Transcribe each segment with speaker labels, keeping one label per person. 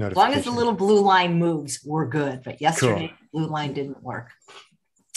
Speaker 1: As long as the little blue line moves, we're good. But yesterday, cool. blue line didn't work.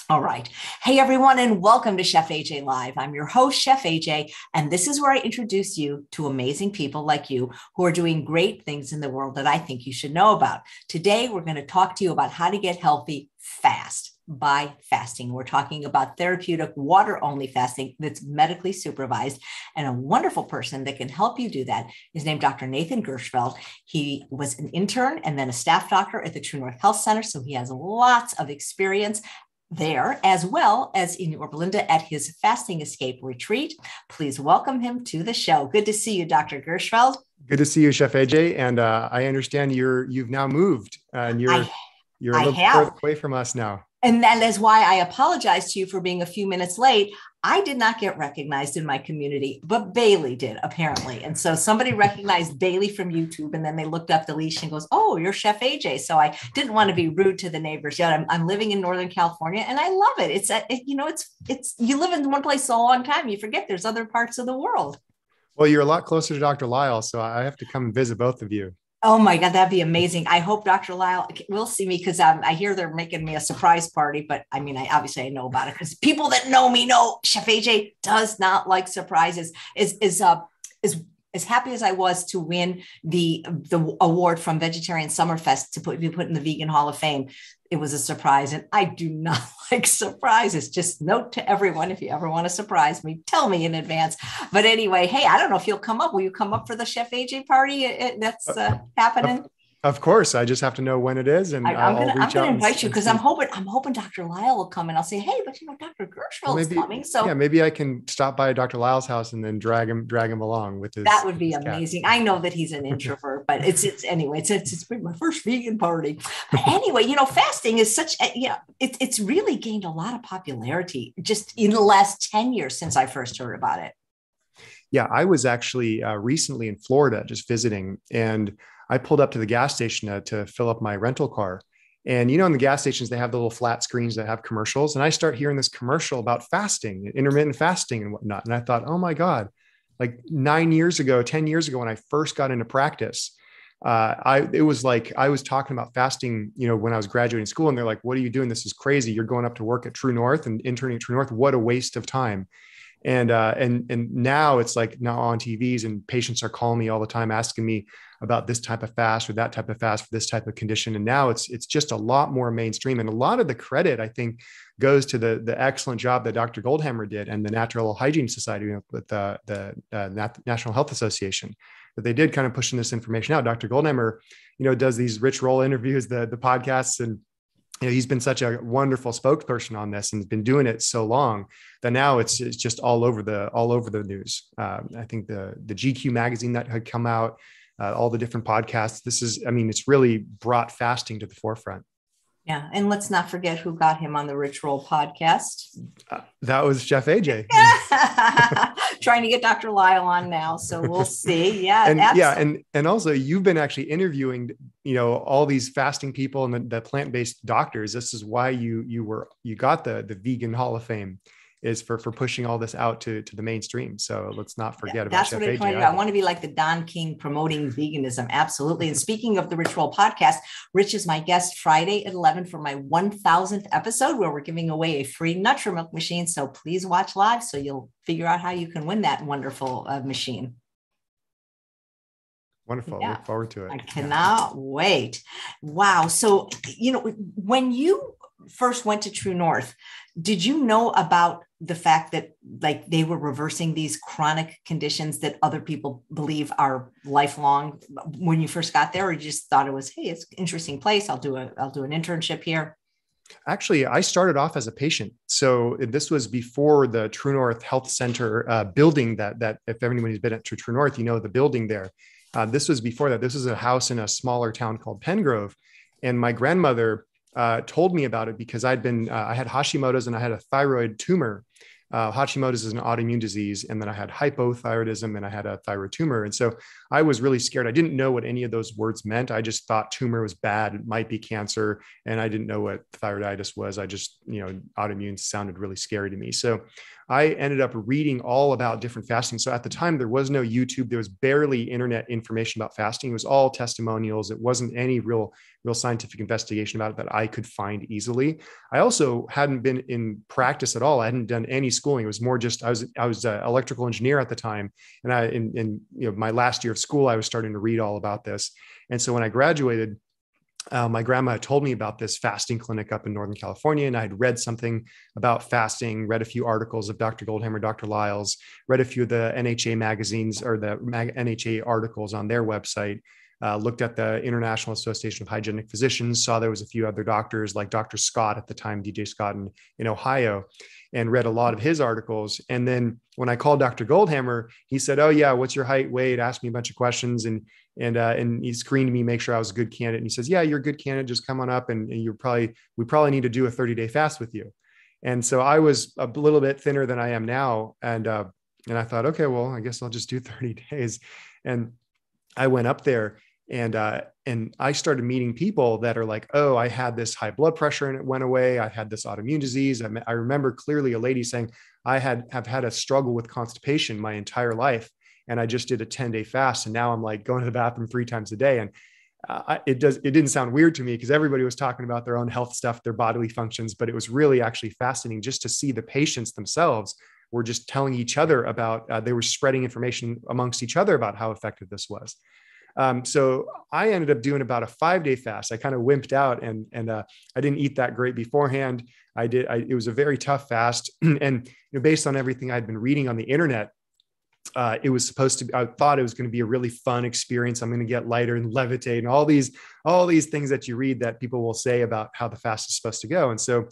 Speaker 1: All right. Hey, everyone, and welcome to Chef AJ Live. I'm your host, Chef AJ, and this is where I introduce you to amazing people like you who are doing great things in the world that I think you should know about. Today, we're going to talk to you about how to get healthy fast by fasting. We're talking about therapeutic water only fasting that's medically supervised. And a wonderful person that can help you do that is named Dr. Nathan Gershfeld. He was an intern and then a staff doctor at the True North Health Center. So he has lots of experience there as well as in Yorba Linda at his fasting escape retreat. Please welcome him to the show. Good to see you, Dr. Gershfeld.
Speaker 2: Good to see you, Chef AJ. And uh, I understand you're you've now moved uh, and you're I, you're a little further away from us now
Speaker 1: and that is why I apologize to you for being a few minutes late. I did not get recognized in my community, but Bailey did apparently. And so somebody recognized Bailey from YouTube, and then they looked up the leash and goes, "Oh, you're Chef AJ." So I didn't want to be rude to the neighbors. Yet I'm, I'm living in Northern California, and I love it. It's a, it, you know, it's it's you live in one place a long time, you forget there's other parts of the world.
Speaker 2: Well, you're a lot closer to Dr. Lisle, so I have to come and visit both of you.
Speaker 1: Oh my God, that'd be amazing. I hope Dr. Lisle will see me because um, I hear they're making me a surprise party. But I mean, I obviously I know about it because people that know me know Chef AJ does not like surprises. Is is uh is as happy as I was to win the the award from Vegetarian Summerfest to put be put in the Vegan Hall of Fame, it was a surprise. And I do not like surprises. Just note to everyone if you ever want to surprise me, tell me in advance. But anyway, hey, I don't know if you'll come up. Will you come up for the Chef AJ party that's uh, happening?
Speaker 2: Of course, I just have to know when it is, and
Speaker 1: I, am gonna, I'm gonna invite you because I'm hoping I'm hoping Dr. Lisle will come and I'll say, hey, but you know, Dr. Gershfeld well, is coming, so
Speaker 2: yeah, maybe I can stop by Dr. Lisle's house and then drag him drag him along with his.
Speaker 1: That would be amazing. Cat. I know that he's an introvert, but it's it's anyway. It's it's, it's my first vegan party. But anyway, you know, fasting is such a, you know, it, it's really gained a lot of popularity just in the last ten years since I first heard about it.
Speaker 2: Yeah, I was actually uh, recently in Florida just visiting and I pulled up to the gas station to, fill up my rental car. And you know, in the gas stations, they have the little flat screens that have commercials. And I start hearing this commercial about fasting, intermittent fasting, and whatnot. And I thought, oh my God, like nine years ago, 10 years ago, when I first got into practice, uh, I it was like I was talking about fasting, you know, when I was graduating school, and they're like, "What are you doing? This is crazy. You're going up to work at True North and interning at True North. What a waste of time." And uh, and and now it's like now on TVs, and patients are calling me all the time, asking me, about this type of fast or that type of fast for this type of condition. And now it's it's just a lot more mainstream. And a lot of the credit, I think, goes to the the excellent job that Dr. Goldhamer did and the Natural Hygiene Society with the the uh, National Health Association that they did kind of pushing this information out. Dr. Goldhamer, you know, does these Rich Roll interviews, the the podcasts, and you know, he's been such a wonderful spokesperson on this and has been doing it so long that now it's, it's just all over the all over the news. Um, I think the the GQ magazine that had come out uh, all the different podcasts. This is, I mean, it's really brought fasting to the forefront.
Speaker 1: Yeah. And let's not forget who got him on the Rich Roll podcast.
Speaker 2: Uh, that was Chef AJ.
Speaker 1: Trying to get Dr. Lisle on now. So we'll see. Yeah.
Speaker 2: and yeah. And, and also you've been actually interviewing, you know, all these fasting people and the, the plant-based doctors. This is why you, you were, you got the, the vegan hall of fame is for for pushing all this out to to the mainstream. So let's not forget yeah, about
Speaker 1: that's Chef what I, I want to be like the Don King promoting veganism. Absolutely. And speaking of the Rich Roll podcast, Rich is my guest Friday at 11 for my 1000th episode where we're giving away a free Nutramilk machine. So please watch live so you'll figure out how you can win that wonderful uh, machine.
Speaker 2: Wonderful. Yeah. Look forward to it.
Speaker 1: I cannot yeah. wait. Wow. So, you know, when you first went to True North, did you know about the fact that like they were reversing these chronic conditions that other people believe are lifelong when you first got there or you just thought it was hey it's an interesting place. I'll do a i'll do an internship here
Speaker 2: actually i started off as a patient. So this was before the true north health center uh, building that that if anybody's been at true north you know the building there. Uh, this was before that. This was a house in a smaller town called Penngrove. And my grandmother uh, told me about it because I'd been, uh, I had Hashimoto's and I had a thyroid tumor. Uh, Hashimoto's is an autoimmune disease. And then I had hypothyroidism and I had a thyroid tumor. And so I was really scared. I didn't know what any of those words meant. I just thought tumor was bad. It might be cancer. And I didn't know what thyroiditis was. I just, you know, autoimmune sounded really scary to me. So I ended up reading all about different fasting. So at the time, there was no YouTube. There was barely internet information about fasting. It was all testimonials. It wasn't any real, real scientific investigation about it that I could find easily. I also hadn't been in practice at all. I hadn't done any schooling. It was more just I was I was an electrical engineer at the time, and I in, in you know my last year of school, I was starting to read all about this. And so when I graduated, uh, my grandma told me about this fasting clinic up in Northern California, and I had read something about fasting, read a few articles of Dr. Goldhamer, Dr. Lisles, read a few of the NHA magazines or the mag- NHA articles on their website, uh, looked at the International Association of Hygienic Physicians, saw there was a few other doctors like Dr. Scott at the time, DJ Scott in, in Ohio, and read a lot of his articles. And then when I called Dr. Goldhamer, he said, "Oh yeah, what's your height, weight?" Asked me a bunch of questions, and and uh, and he screened me, make sure I was a good candidate. And he says, "Yeah, you're a good candidate. Just come on up, and, and you're probably we probably need to do a 30 day fast with you." And so I was a little bit thinner than I am now, and uh, and I thought, okay, well, I guess I'll just do 30 days. And I went up there, and uh, and I started meeting people that are like, oh, I had this high blood pressure and it went away. I had this autoimmune disease. I, I remember clearly a lady saying, I had have had a struggle with constipation my entire life and I just did a 10 day fast. And now I'm like going to the bathroom three times a day. And uh, it does, it didn't sound weird to me because everybody was talking about their own health stuff, their bodily functions, but it was really actually fascinating just to see the patients themselves were just telling each other about, uh, they were spreading information amongst each other about how effective this was. Um, so I ended up doing about a five day fast. I kind of wimped out and, and uh, I didn't eat that great beforehand. I did. I, it was a very tough fast. and you know, based on everything I'd been reading on the internet, uh, it was supposed to be, I thought it was going to be a really fun experience. I'm going to get lighter and levitate and all these, all these things that you read that people will say about how the fast is supposed to go. And so,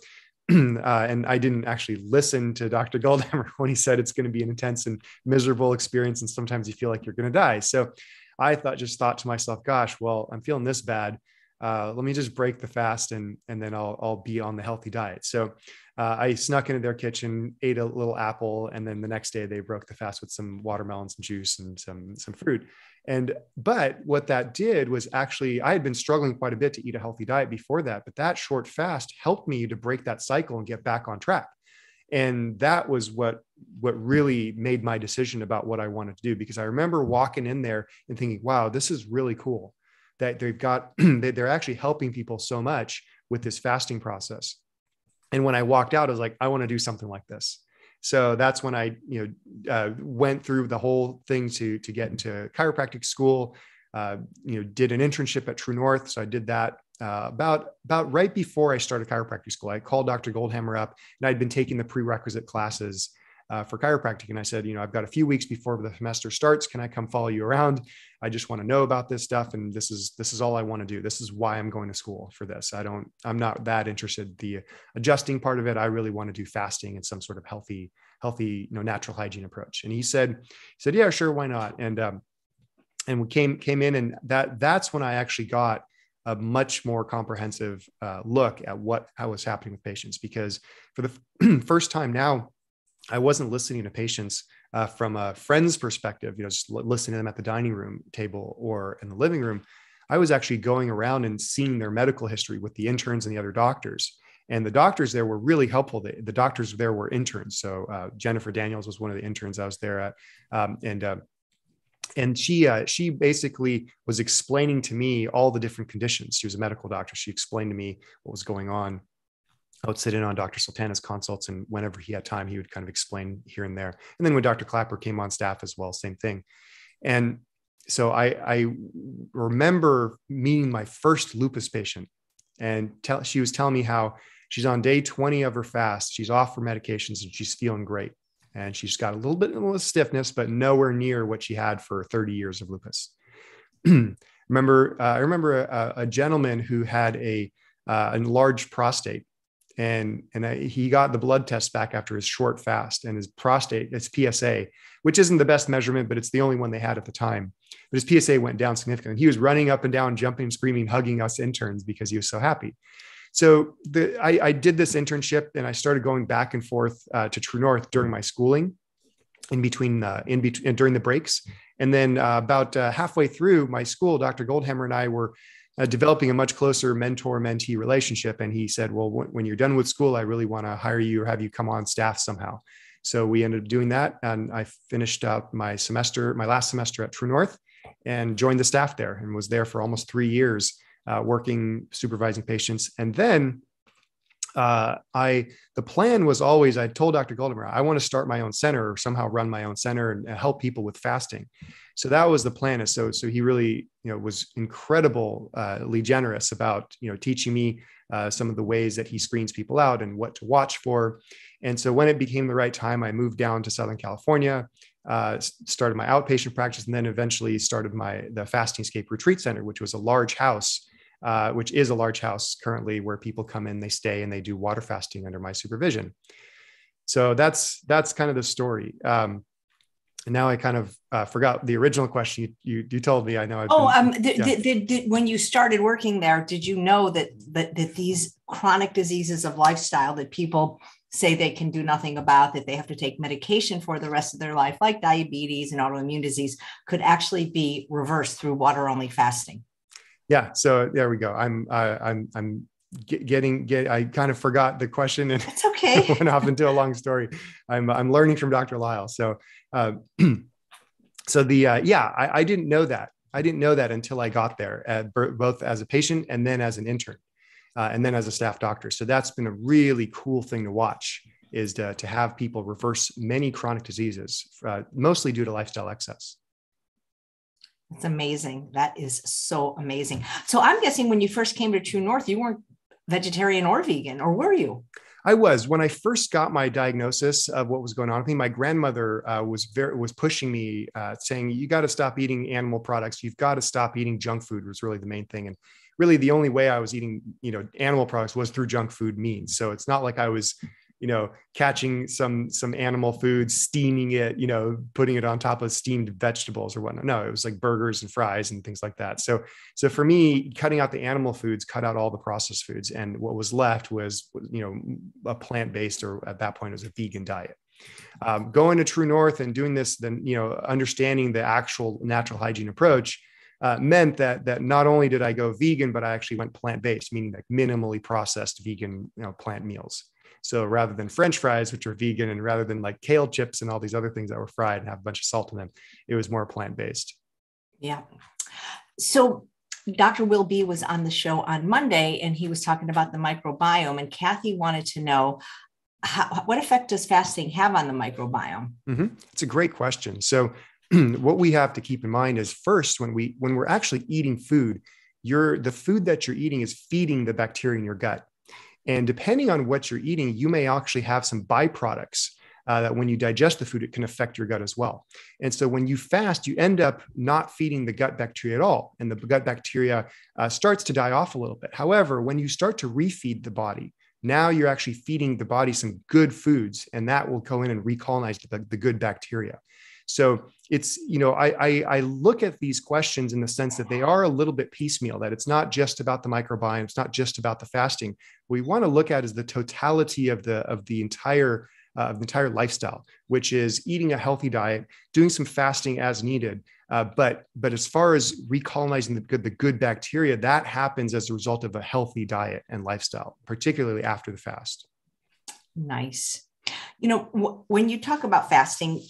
Speaker 2: uh, and I didn't actually listen to Dr. Goldhamer when he said it's going to be an intense and miserable experience. And sometimes you feel like you're going to die. So I thought, just thought to myself, gosh, well, I'm feeling this bad. Uh, let me just break the fast and, and then I'll, I'll be on the healthy diet. So uh, I snuck into their kitchen, ate a little apple, and then the next day they broke the fast with some watermelons and juice and some some fruit. And but what that did was actually I had been struggling quite a bit to eat a healthy diet before that, but that short fast helped me to break that cycle and get back on track. And that was what what really made my decision about what I wanted to do because I remember walking in there and thinking, "Wow, this is really cool." That they've got they're actually helping people so much with this fasting process and when I walked out, I was like, I want to do something like this. So that's when I, you know, uh, went through the whole thing to to get into chiropractic school. Uh, you know, did an internship at True North, so I did that uh, about about right before I started chiropractic school. I called Dr. goldhamer up, and I'd been taking the prerequisite classes uh, for chiropractic. And I said, you know, I've got a few weeks before the semester starts. Can I come follow you around? I just want to know about this stuff. And this is, this is all I want to do. This is why I'm going to school for this. I don't, I'm not that interested. The adjusting part of it, I really want to do fasting and some sort of healthy, healthy, you know, natural hygiene approach. And he said, he said, yeah, sure. Why not? And, um, and we came, came in and that, that's when I actually got a much more comprehensive uh, look at what how was happening with patients because for the first time now I wasn't listening to patients uh, from a friend's perspective, you know, just listening to them at the dining room table or in the living room. I was actually going around and seeing their medical history with the interns and the other doctors. And the doctors there were really helpful. The, the doctors there were interns. So uh, Jennifer Daniels was one of the interns I was there at, um, and uh, and she uh, she basically was explaining to me all the different conditions. She was a medical doctor. She explained to me what was going on I would sit in on Dr. Sultana's consults, and whenever he had time, he would kind of explain here and there. And then when Dr. Klaper came on staff as well, same thing. And so I, I remember meeting my first lupus patient, and tell, she was telling me how she's on day 20 of her fast. She's off her medications and she's feeling great. And she's got a little bit of stiffness, but nowhere near what she had for 30 years of lupus. remember, uh, I remember a, a, gentleman who had a uh, enlarged prostate and and I, he got the blood test back after his short fast and his prostate his psa which isn't the best measurement but it's the only one they had at the time. But his psa went down significantly. He was running up and down jumping screaming hugging us interns because he was so happy. So the, I, I did this internship and i started going back and forth uh, to true north during my schooling in between uh, in between during the breaks. And then uh, about uh, halfway through my school dr goldhamer and i were uh, developing a much closer mentor mentee relationship. And he said, Well, w- when you're done with school, I really want to hire you or have you come on staff somehow. So we ended up doing that. And I finished up my semester, my last semester at True North and joined the staff there and was there for almost three years uh, working, supervising patients. And then uh, I the plan was always I told Dr. Goldhamer I want to start my own center or somehow run my own center and help people with fasting. So that was the plan. So so he really you know was incredibly uh, generous about you know teaching me uh, some of the ways that he screens people out and what to watch for. And so when it became the right time, I moved down to Southern California, uh, started my outpatient practice, and then eventually started my the Fasting Escape Retreat Center, which was a large house uh, which is a large house currently where people come in, they stay, and they do water fasting under my supervision. So that's that's kind of the story. Um, and now I kind of uh, forgot the original question you, you, you told me. I know.
Speaker 1: I've oh, been, um, yeah. did, when you started working there, did you know that, that that these chronic diseases of lifestyle that people say they can do nothing about, that they have to take medication for the rest of their life, like diabetes and autoimmune disease, could actually be reversed through water only fasting?
Speaker 2: Yeah so there we go. I'm uh, i'm i'm getting get i kind of forgot the question and
Speaker 1: it's okay.
Speaker 2: went off into a long story. I'm i'm learning from dr lisle. So uh, so the uh, yeah I, I, didn't know that. I didn't know that until i got there at, both as a patient and then as an intern uh, and then as a staff doctor. So that's been a really cool thing to watch is to, to have people reverse many chronic diseases uh, mostly due to lifestyle excess
Speaker 1: it's amazing. That is so amazing. So I'm guessing when you first came to True North, you weren't vegetarian or vegan, or were you?
Speaker 2: I was when I first got my diagnosis of what was going on I think My grandmother uh, was very was pushing me, uh, saying, "You got to stop eating animal products. You've got to stop eating junk food." Was really the main thing, and really the only way I was eating, you know, animal products was through junk food means. So it's not like I was you know catching some some animal food steaming it you know putting it on top of steamed vegetables or whatnot. No it was like burgers and fries and things like that. So so for me cutting out the animal foods cut out all the processed foods. And what was left was you know a plant-based or at that point it was a vegan diet. Um, going to true north and doing this then you know understanding the actual natural hygiene approach uh, meant that that not only did I go vegan, but I actually went plant based, meaning like minimally processed vegan, you know, plant meals. So rather than French fries, which are vegan, and rather than like kale chips and all these other things that were fried and have a bunch of salt in them, it was more plant based.
Speaker 1: Yeah. So Dr. Will B was on the show on Monday and he was talking about the microbiome. And Kathy wanted to know how, what effect does fasting have on the microbiome?
Speaker 2: Mm-hmm. It's a great question. So, what we have to keep in mind is first, when we when we're actually eating food, you're the food that you're eating is feeding the bacteria in your gut. And depending on what you're eating, you may actually have some byproducts uh, that when you digest the food, it can affect your gut as well. And so when you fast, you end up not feeding the gut bacteria at all. And the gut bacteria uh, starts to die off a little bit. However, when you start to refeed the body, now you're actually feeding the body some good foods, and that will go in and recolonize the, the good bacteria. So it's, you know, I, I, I look at these questions in the sense that they are a little bit piecemeal, that it's not just about the microbiome, it's not just about the fasting. What we want to look at is the totality of the of the entire uh, of the entire lifestyle, which is eating a healthy diet, doing some fasting as needed. Uh, but but as far as recolonizing the good the good bacteria, that happens as a result of a healthy diet and lifestyle, particularly after the fast.
Speaker 1: Nice. You know, w- when you talk about fasting,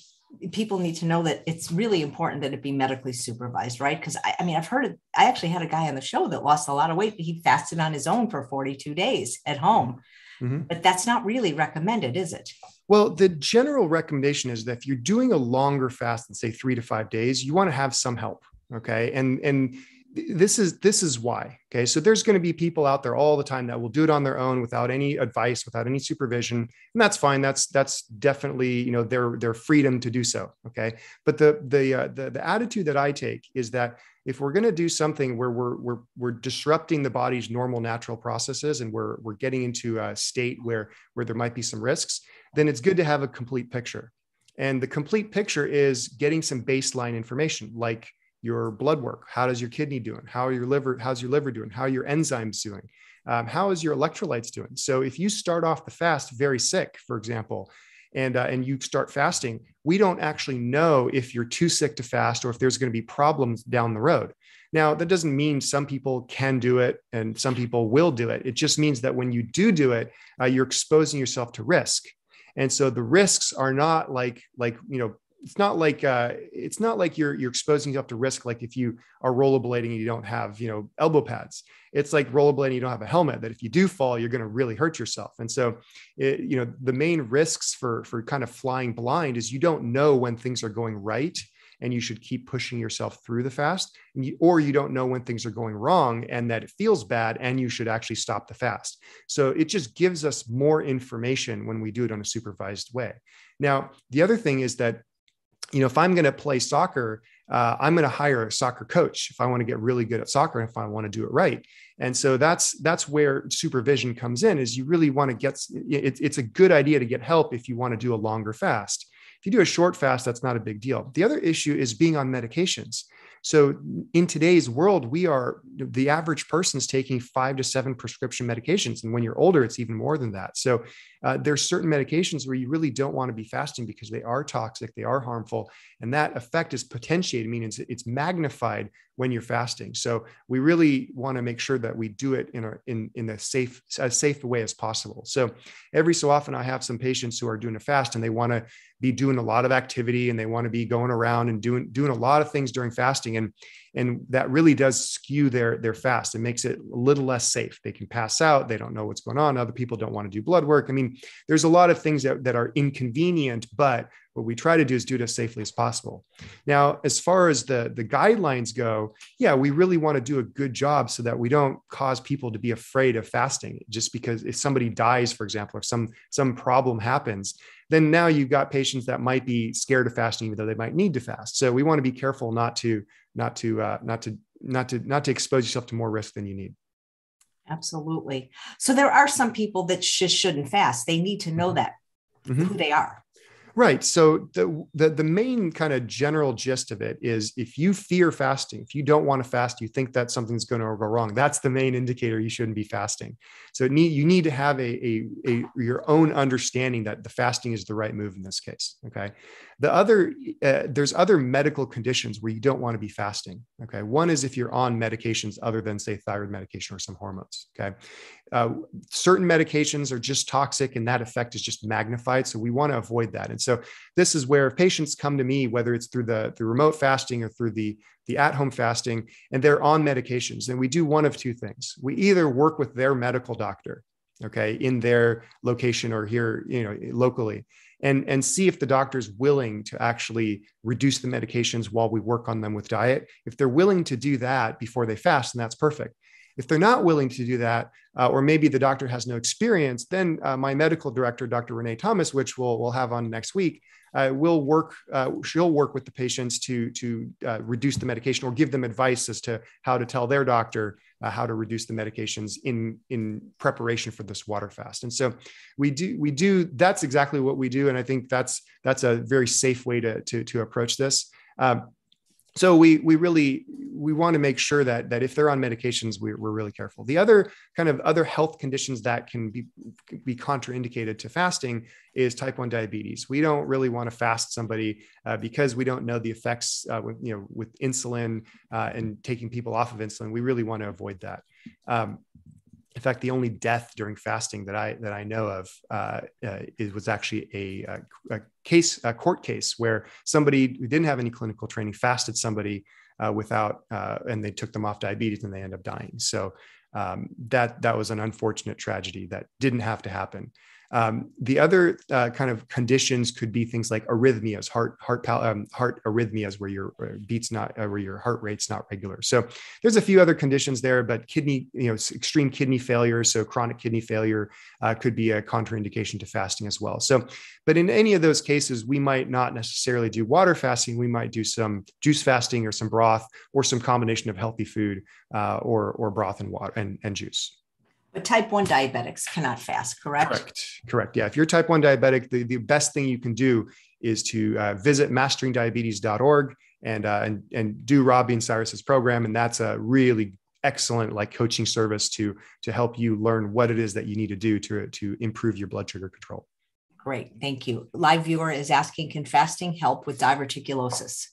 Speaker 1: people need to know that it's really important that it be medically supervised, right? Because I, I, mean, I've heard it. I actually had a guy on the show that lost a lot of weight. but He fasted on his own for 42 days at home. Mm-hmm. But that's not really recommended, is it?
Speaker 2: Well, the general recommendation is that if you're doing a longer fast than say three to five days, you want to have some help. Okay. And and this is this is why okay? So there's going to be people out there all the time that will do it on their own without any advice without any supervision and that's fine. That's that's definitely you know their their freedom to do so okay? But the the uh, the, the attitude that i take is that if we're going to do something where we're we're we're disrupting the body's normal natural processes and we're we're getting into a state where where there might be some risks then it's good to have a complete picture. And the complete picture is getting some baseline information like your blood work. How does your kidney doing? How are your liver? How's your liver doing? How are your enzymes doing? Um, how is your electrolytes doing? So if you start off the fast very sick, for example, and uh, and you start fasting, we don't actually know if you're too sick to fast or if there's going to be problems down the road. Now that doesn't mean some people can do it and some people will do it. It just means that when you do do it, uh, you're exposing yourself to risk. And so the risks are not like like you know it's not like uh, it's not like you're you're exposing yourself to risk like if you are rollerblading and you don't have you know elbow pads. It's like rollerblading and you don't have a helmet that if you do fall you're going to really hurt yourself. And so it, you know the main risks for for kind of flying blind is you don't know when things are going right and you should keep pushing yourself through the fast you, or you don't know when things are going wrong and that it feels bad and you should actually stop the fast. So it just gives us more information when we do it on a supervised way. Now the other thing is that you know, if I'm going to play soccer, uh, I'm going to hire a soccer coach if I want to get really good at soccer and if I want to do it right. And so that's that's where supervision comes in. Is you really want to get it, it's a good idea to get help if you want to do a longer fast. If you do a short fast, that's not a big deal. The other issue is being on medications. So in today's world, we are the average person is taking five to seven prescription medications, and when you're older, it's even more than that. So uh, there's certain medications where you really don't want to be fasting because they are toxic, they are harmful, and that effect is potentiated, meaning it's, it's magnified when you're fasting. So we really want to make sure that we do it in a in in a safe as safe way as possible. So every so often, I have some patients who are doing a fast and they want to be doing a lot of activity and they want to be going around and doing doing a lot of things during fasting. And and that really does skew their their fast. It makes it a little less safe. They can pass out. They don't know what's going on. Other people don't want to do blood work. I mean there's a lot of things that, that are inconvenient but what we try to do is do it as safely as possible. Now as far as the the guidelines go yeah we really want to do a good job so that we don't cause people to be afraid of fasting just because if somebody dies for example or some some problem happens then now you've got patients that might be scared of fasting even though they might need to fast. So we want to be careful not to not to uh, not to not to not to expose yourself to more risk than you need.
Speaker 1: Absolutely. So there are some people that just shouldn't fast. They need to know mm-hmm. that mm-hmm. who they are
Speaker 2: Right. So the, the the main kind of general gist of it is if you fear fasting, if you don't want to fast, you think that something's going to go wrong. That's the main indicator you shouldn't be fasting. So need you need to have a, a, a your own understanding that the fasting is the right move in this case. Okay. The other uh, there's other medical conditions where you don't want to be fasting. Okay. One is if you're on medications other than say thyroid medication or some hormones. Okay. Uh, certain medications are just toxic and that effect is just magnified. So we want to avoid that. And so this is where if patients come to me, whether it's through the, the remote fasting or through the, the at-home fasting, and they're on medications. And we do one of two things. We either work with their medical doctor, okay, in their location or here, you know, locally, and, and see if the doctor is willing to actually reduce the medications while we work on them with diet. If they're willing to do that before they fast, then that's perfect. If they're not willing to do that, uh, or maybe the doctor has no experience, then uh, my medical director, Dr. Renee Thomas, which we'll, we'll have on next week, uh, will work, uh, she'll work with the patients to, to uh, reduce the medication or give them advice as to how to tell their doctor uh, how to reduce the medications in, in preparation for this water fast. And so we do, we do, that's exactly what we do. And I think that's, that's a very safe way to, to, to approach this. Um, so we we really we want to make sure that that if they're on medications we're, we're really careful. The other kind of other health conditions that can be be contraindicated to fasting is type 1 diabetes. We don't really want to fast somebody uh, because we don't know the effects uh, with you know with insulin uh, and taking people off of insulin. We really want to avoid that. Um, in fact, the only death during fasting that I that I know of uh, uh, it was actually a, a, case, a court case where somebody who didn't have any clinical training fasted somebody uh, without, uh, and they took them off diabetes, and they end up dying. So um, that that was an unfortunate tragedy that didn't have to happen. Um, the other uh, kind of conditions could be things like arrhythmias, heart heart um, heart arrhythmias, where your uh, beats not uh, where your heart rate's not regular. So there's a few other conditions there, but kidney, you know, extreme kidney failure, so chronic kidney failure uh, could be a contraindication to fasting as well. So, but in any of those cases, we might not necessarily do water fasting. We might do some juice fasting or some broth or some combination of healthy food uh, or or broth and water and, and juice.
Speaker 1: But type 1 diabetics cannot fast, correct?
Speaker 2: Correct. Correct. Yeah. If you're type 1 diabetic, the, the best thing you can do is to uh, visit masteringdiabetes.org and, uh, and, and do Robby and Cyrus's program. And that's a really excellent like coaching service to, to help you learn what it is that you need to do to, to improve your blood sugar control.
Speaker 1: Great. Thank you. Live viewer is asking, can fasting help with diverticulosis?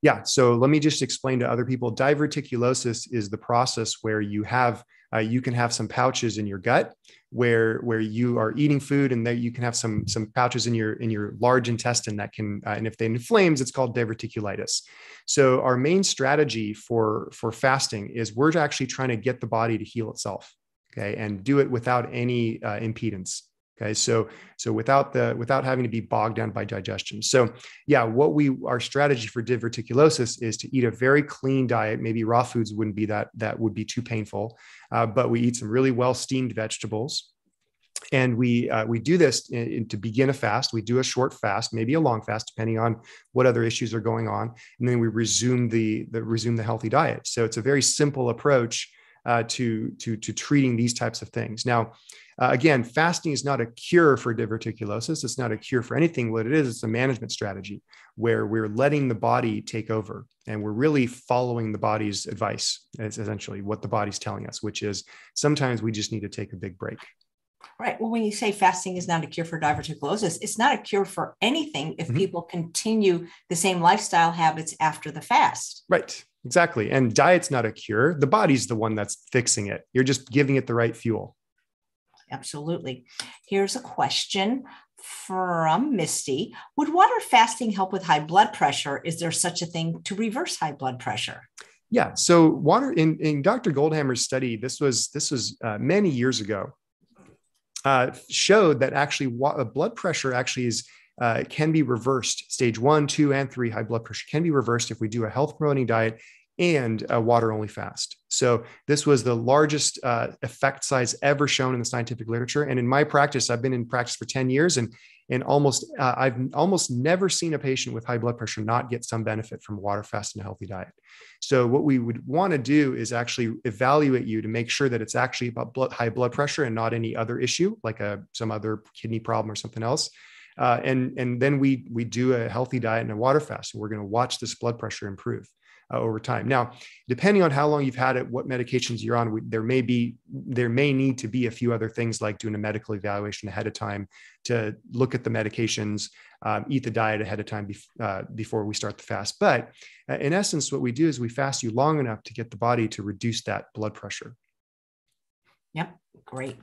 Speaker 2: Yeah. So let me just explain to other people. Diverticulosis is the process where you have uh, you can have some pouches in your gut where where you are eating food and that you can have some some pouches in your in your large intestine that can uh, and if they inflames it's called diverticulitis. So our main strategy for for fasting is we're actually trying to get the body to heal itself okay and do it without any uh, impedance Okay, so so without the without having to be bogged down by digestion. So yeah, what we our strategy for diverticulosis is to eat a very clean diet. Maybe raw foods wouldn't be that that would be too painful, uh, but we eat some really well steamed vegetables, and we uh, we do this in, in, to begin a fast. We do a short fast, maybe a long fast, depending on what other issues are going on, and then we resume the the resume the healthy diet. So it's a very simple approach uh, to to to treating these types of things. Now uh, again, fasting is not a cure for diverticulosis. It's not a cure for anything. What it is, it's a management strategy where we're letting the body take over and we're really following the body's advice. Is essentially what the body's telling us, which is sometimes we just need to take a big break.
Speaker 1: Right. Well, when you say fasting is not a cure for diverticulosis, it's not a cure for anything if mm-hmm. people continue the same lifestyle habits after the fast.
Speaker 2: Right. Exactly. And diet's not a cure. The body's the one that's fixing it. You're just giving it the right fuel.
Speaker 1: Absolutely. Here's a question from Misty. Would water fasting help with high blood pressure? Is there such a thing to reverse high blood pressure?
Speaker 2: Yeah. So water in, in Dr. Goldhamer's study, this was this was uh, many years ago, uh, showed that actually wa- uh, blood pressure actually is uh, can be reversed. Stage one, two, and three high blood pressure can be reversed if we do a health promoting diet and a water only fast. So this was the largest uh, effect size ever shown in the scientific literature. And in my practice, I've been in practice for 10 years and and almost uh, I've almost never seen a patient with high blood pressure not get some benefit from water fast and a healthy diet. So what we would want to do is actually evaluate you to make sure that it's actually about blood, high blood pressure and not any other issue like a some other kidney problem or something else. Uh, and and then we we do a healthy diet and a water fast, and we're going to watch this blood pressure improve uh, over time. Now, depending on how long you've had it, what medications you're on, we, there may be there may need to be a few other things like doing a medical evaluation ahead of time to look at the medications, um, eat the diet ahead of time bef- uh, before we start the fast. But uh, in essence, what we do is we fast you long enough to get the body to reduce that blood pressure.
Speaker 1: Yep, great.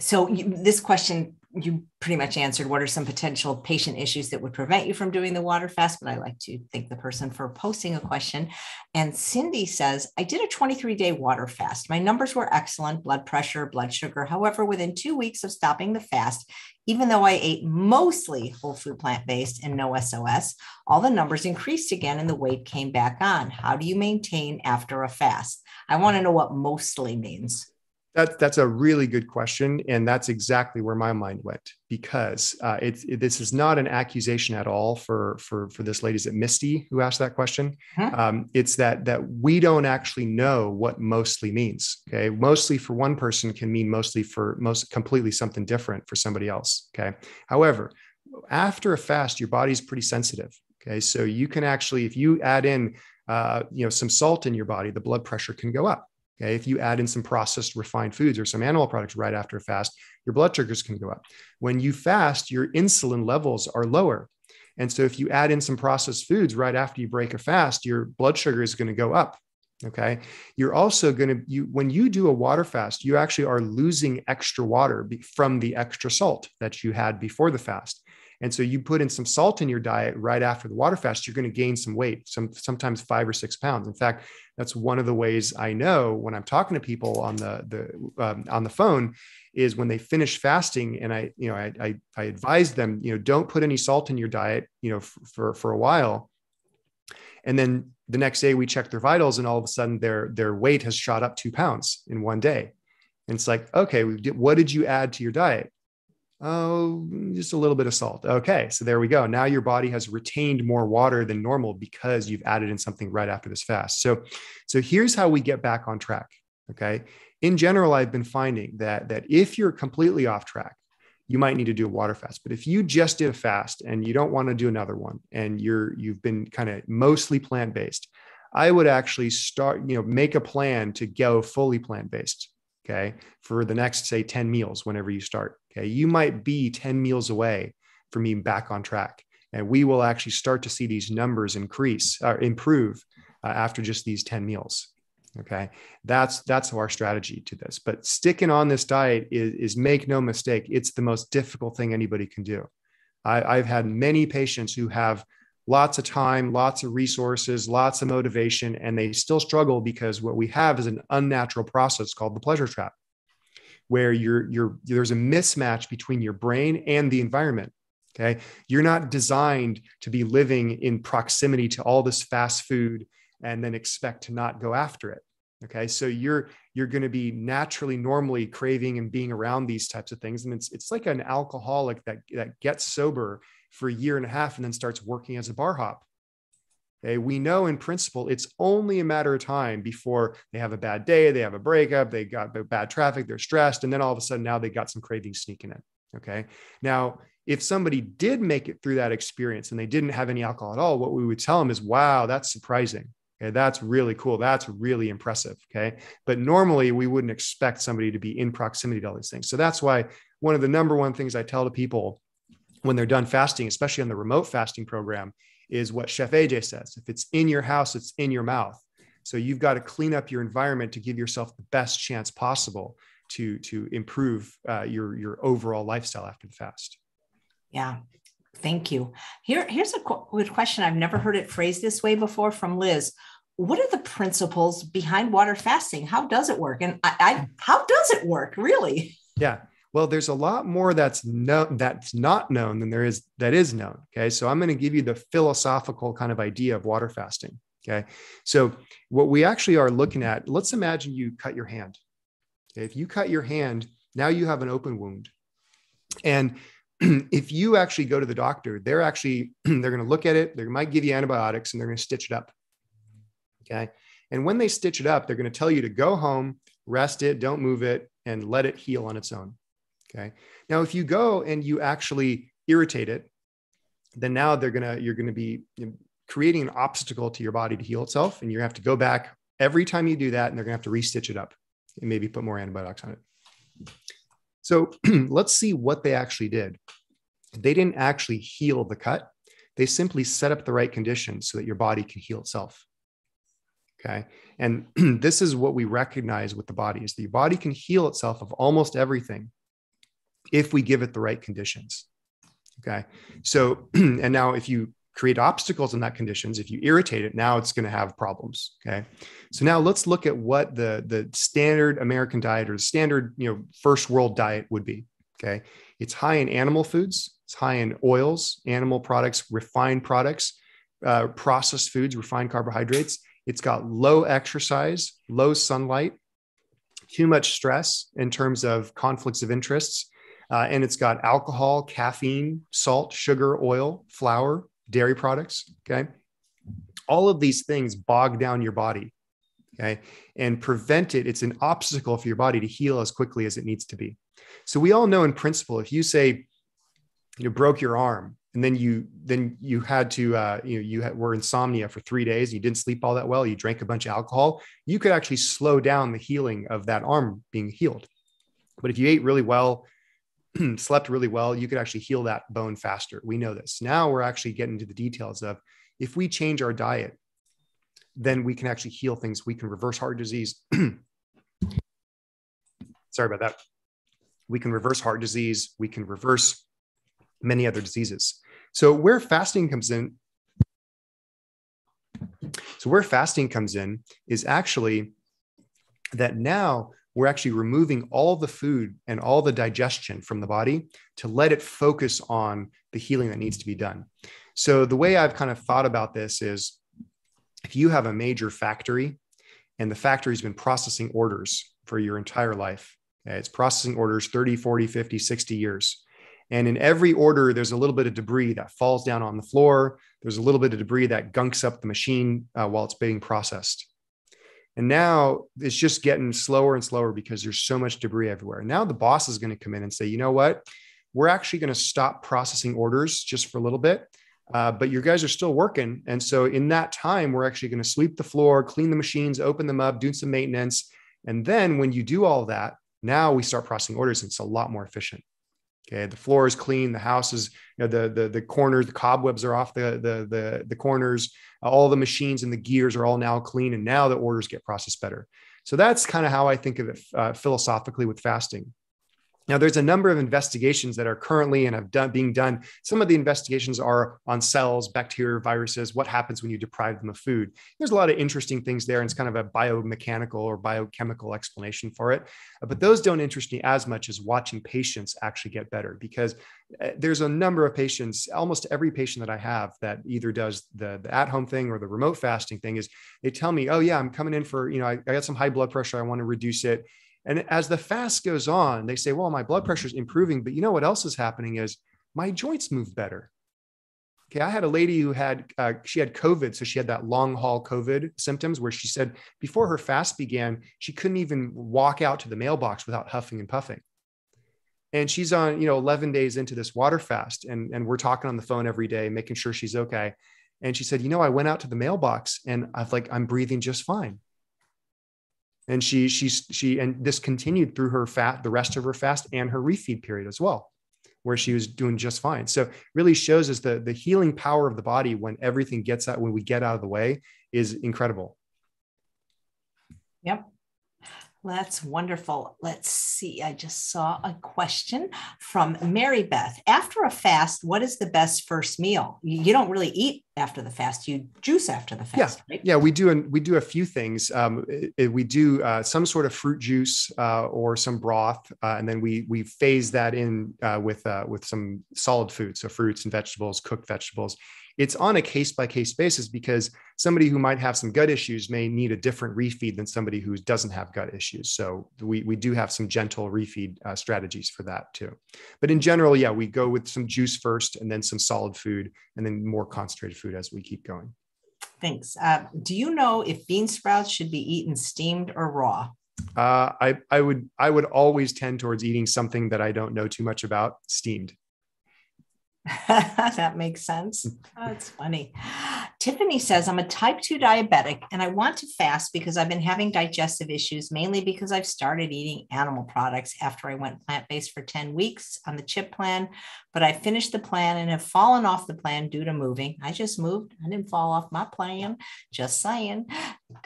Speaker 1: So you, this question you pretty much answered what are some potential patient issues that would prevent you from doing the water fast but i like to thank the person for posting a question. And cindy says i did a 23 day water fast. My numbers were excellent blood pressure blood sugar. However within two weeks of stopping the fast even though i ate mostly whole food plant based and no sos all the numbers increased again and the weight came back on. How do you maintain after a fast? I want to know what mostly means
Speaker 2: that, that's a really good question. And that's exactly where my mind went because uh, it's, it, this is not an accusation at all for, for, for this lady, is it Misty who asked that question? Huh? Um, it's that, that we don't actually know what mostly means. Okay. Mostly for one person can mean mostly for most completely something different for somebody else. Okay. However, after a fast, your body's pretty sensitive. Okay. So you can actually, if you add in, uh, you know, some salt in your body, the blood pressure can go up. Okay. If you add in some processed refined foods or some animal products right after a fast, your blood sugars can go up. When you fast, your insulin levels are lower. And so if you add in some processed foods right after you break a fast, your blood sugar is going to go up. Okay. You're also going to, you, when you do a water fast, you actually are losing extra water from the extra salt that you had before the fast. And so you put in some salt in your diet right after the water fast, you're going to gain some weight, some sometimes five or six pounds. In fact, that's one of the ways I know when I'm talking to people on the the um, on the phone is when they finish fasting and I you know I, I, I advise them you know don't put any salt in your diet you know f- for for a while, and then the next day we check their vitals and all of a sudden their their weight has shot up two pounds in one day. And it's like, okay, what did you add to your diet? Oh, just a little bit of salt. Okay, so there we go. Now your body has retained more water than normal because you've added in something right after this fast. So, so here's how we get back on track. Okay. In general, I've been finding that that if you're completely off track, you might need to do a water fast. But if you just did a fast and you don't want to do another one, and you're you've been kind of mostly plant based, I would actually start, you know, make a plan to go fully plant based okay, for the next, say, 10 meals whenever you start. Okay. You might be 10 meals away from being back on track. And we will actually start to see these numbers increase or improve uh, after just these 10 meals. Okay. That's, that's our strategy to this. But sticking on this diet is, is make no mistake, it's the most difficult thing anybody can do. I, I've had many patients who have lots of time, lots of resources, lots of motivation, and they still struggle because what we have is an unnatural process called the pleasure trap, where you're, you're, there's a mismatch between your brain and the environment. Okay. You're not designed to be living in proximity to all this fast food and then expect to not go after it. Okay. So you're, you're going to be naturally, normally craving and being around these types of things. And it's, it's like an alcoholic that, that gets sober for a year and a half and then starts working as a bar hop. Okay, we know in principle it's only a matter of time before they have a bad day, they have a breakup, they got bad traffic, they're stressed, and then all of a sudden now they got some cravings sneaking in. Okay. Now, if somebody did make it through that experience and they didn't have any alcohol at all, what we would tell them is, wow, that's surprising. Okay, that's really cool. That's really impressive. Okay. But normally we wouldn't expect somebody to be in proximity to all these things. So that's why one of the number one things I tell to people when they're done fasting, especially on the remote fasting program, is what Chef AJ says. If it's in your house, it's in your mouth. So you've got to clean up your environment to give yourself the best chance possible to to improve uh, your your overall lifestyle after the fast.
Speaker 1: Yeah, thank you. Here here's a good question. I've never heard it phrased this way before from Liz. What are the principles behind water fasting? How does it work? And I, I how does it work really?
Speaker 2: Yeah. Well, there's a lot more that's no, that's not known than there is that is known. Okay. So I'm going to give you the philosophical kind of idea of water fasting. Okay. So what we actually are looking at, let's imagine you cut your hand. Okay? If you cut your hand, now you have an open wound. And if you actually go to the doctor, they're actually they're going to look at it, they might give you antibiotics and they're going to stitch it up. Okay. And when they stitch it up, they're going to tell you to go home, rest it, don't move it, and let it heal on its own. Okay. Now, if you go and you actually irritate it, then now they're gonna you're gonna be creating an obstacle to your body to heal itself, and you have to go back every time you do that, and they're gonna have to restitch it up and maybe put more antibiotics on it. So let's see what they actually did. They didn't actually heal the cut. They simply set up the right conditions so that your body can heal itself. Okay. And this is what we recognize with the body is your body can heal itself of almost everything if we give it the right conditions. Okay. So, and now if you create obstacles in that conditions, if you irritate it, now it's going to have problems. Okay. So now let's look at what the, the standard American diet or the standard, you know, first world diet would be. Okay. It's high in animal foods. It's high in oils, animal products, refined products, uh, processed foods, refined carbohydrates. It's got low exercise, low sunlight, too much stress in terms of conflicts of interests, uh, and it's got alcohol, caffeine, salt, sugar, oil, flour, dairy products. Okay. All of these things bog down your body. Okay. And prevent it. It's an obstacle for your body to heal as quickly as it needs to be. So we all know in principle, if you say you know, broke your arm and then you then you had to uh, you know you had, were insomnia for three days you didn't sleep all that well you drank a bunch of alcohol you could actually slow down the healing of that arm being healed but if you ate really well slept really well, you could actually heal that bone faster. We know this. Now we're actually getting to the details of if we change our diet, then we can actually heal things. We can reverse heart disease. Sorry about that. We can reverse heart disease. We can reverse many other diseases. So, where fasting comes in, so where fasting comes in is actually that now we're actually removing all the food and all the digestion from the body to let it focus on the healing that needs to be done. So, the way I've kind of thought about this is if you have a major factory and the factory's been processing orders for your entire life, it's processing orders 30, 40, 50, 60 years. And in every order, there's a little bit of debris that falls down on the floor. There's a little bit of debris that gunks up the machine uh, while it's being processed. And now it's just getting slower and slower because there's so much debris everywhere. Now the boss is going to come in and say, you know what? We're actually going to stop processing orders just for a little bit. Uh, but your guys are still working. And so in that time, we're actually going to sweep the floor, clean the machines, open them up, do some maintenance. And then when you do all that, now we start processing orders. And it's a lot more efficient. Okay, the floor is clean, the house is, you know, the the the corners, the cobwebs are off the the the, the corners, all the machines and the gears are all now clean, and now the orders get processed better. So that's kind of how I think of it uh, philosophically with fasting. Now, there's a number of investigations that are currently and have done being done. Some of the investigations are on cells, bacteria, viruses, what happens when you deprive them of food. There's a lot of interesting things there, and it's kind of a biomechanical or biochemical explanation for it. But those don't interest me as much as watching patients actually get better because uh, there's a number of patients, almost every patient that I have that either does the, the at-home thing or the remote fasting thing is they tell me, oh yeah, I'm coming in for, you know, I, I got some high blood pressure. I want to reduce it and as the fast goes on, they say, well, my blood pressure is improving, but you know what else is happening is my joints move better. Okay, I had a lady who had uh, she had COVID, so she had that long haul COVID symptoms where she said before her fast began, she couldn't even walk out to the mailbox without huffing and puffing. And she's on, you know, 11 days into this water fast, and and we're talking on the phone every day, making sure she's okay. And she said, you know, I went out to the mailbox and I've like I'm breathing just fine and she she's she and this continued through her fat the rest of her fast and her refeed period as well where she was doing just fine. So really shows us the the healing power of the body when everything gets out when we get out of the way is incredible.
Speaker 1: Yep that's wonderful. Let's see. I just saw a question from Mary Beth. After a fast, what is the best first meal? You don't really eat after the fast. You juice after the fast,
Speaker 2: yeah. right? Yeah, we do. And we do a few things. Um, it, we do uh, some sort of fruit juice uh, or some broth, uh, and then we we phase that in uh, with uh, with some solid food, so fruits and vegetables, cooked vegetables it's on a case by case basis because somebody who might have some gut issues may need a different refeed than somebody who doesn't have gut issues. So we, we do have some gentle refeed uh, strategies for that too. But in general, yeah, we go with some juice first and then some solid food and then more concentrated food as we keep going.
Speaker 1: Thanks. Uh, do you know if bean sprouts should be eaten steamed or raw?
Speaker 2: Uh, I, I would I would always tend towards eating something that I don't know too much about steamed.
Speaker 1: that makes sense. That's funny. Tiffany says, I'm a type 2 diabetic and I want to fast because I've been having digestive issues, mainly because I've started eating animal products after I went plant based for 10 weeks on the chip plan. But I finished the plan and have fallen off the plan due to moving. I just moved. I didn't fall off my plan, just saying.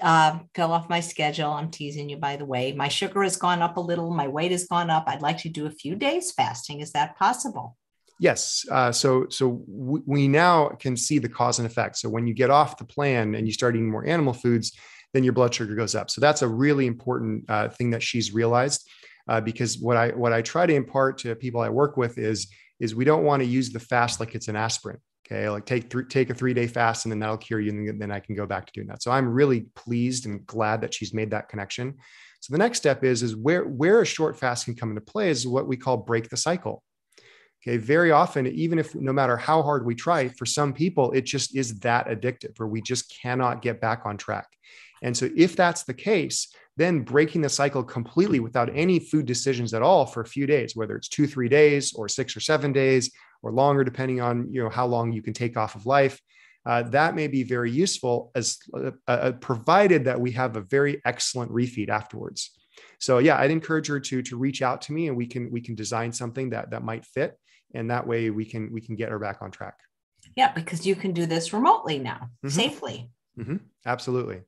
Speaker 1: Uh, fell off my schedule. I'm teasing you, by the way. My sugar has gone up a little. My weight has gone up. I'd like to do a few days fasting. Is that possible?
Speaker 2: Yes. Uh, so so we now can see the cause and effect. So when you get off the plan and you start eating more animal foods, then your blood sugar goes up. So that's a really important uh, thing that she's realized. Uh, because what I what I try to impart to people I work with is is we don't want to use the fast like it's an aspirin. Okay, like take th- take a three day fast and then that'll cure you, and then I can go back to doing that. So I'm really pleased and glad that she's made that connection. So the next step is is where where a short fast can come into play is what we call break the cycle. Okay. Very often, even if no matter how hard we try, for some people, it just is that addictive where we just cannot get back on track. And so, if that's the case, then breaking the cycle completely without any food decisions at all for a few days, whether it's two, three days or six or seven days or longer, depending on you know how long you can take off of life, uh, that may be very useful as uh, uh, provided that we have a very excellent refeed afterwards. So yeah, I'd encourage her to to reach out to me and we can we can design something that that might fit and that way we can we can get her back on track.
Speaker 1: Yeah because you can do this remotely now mm-hmm. safely.
Speaker 2: Mm-hmm. absolutely.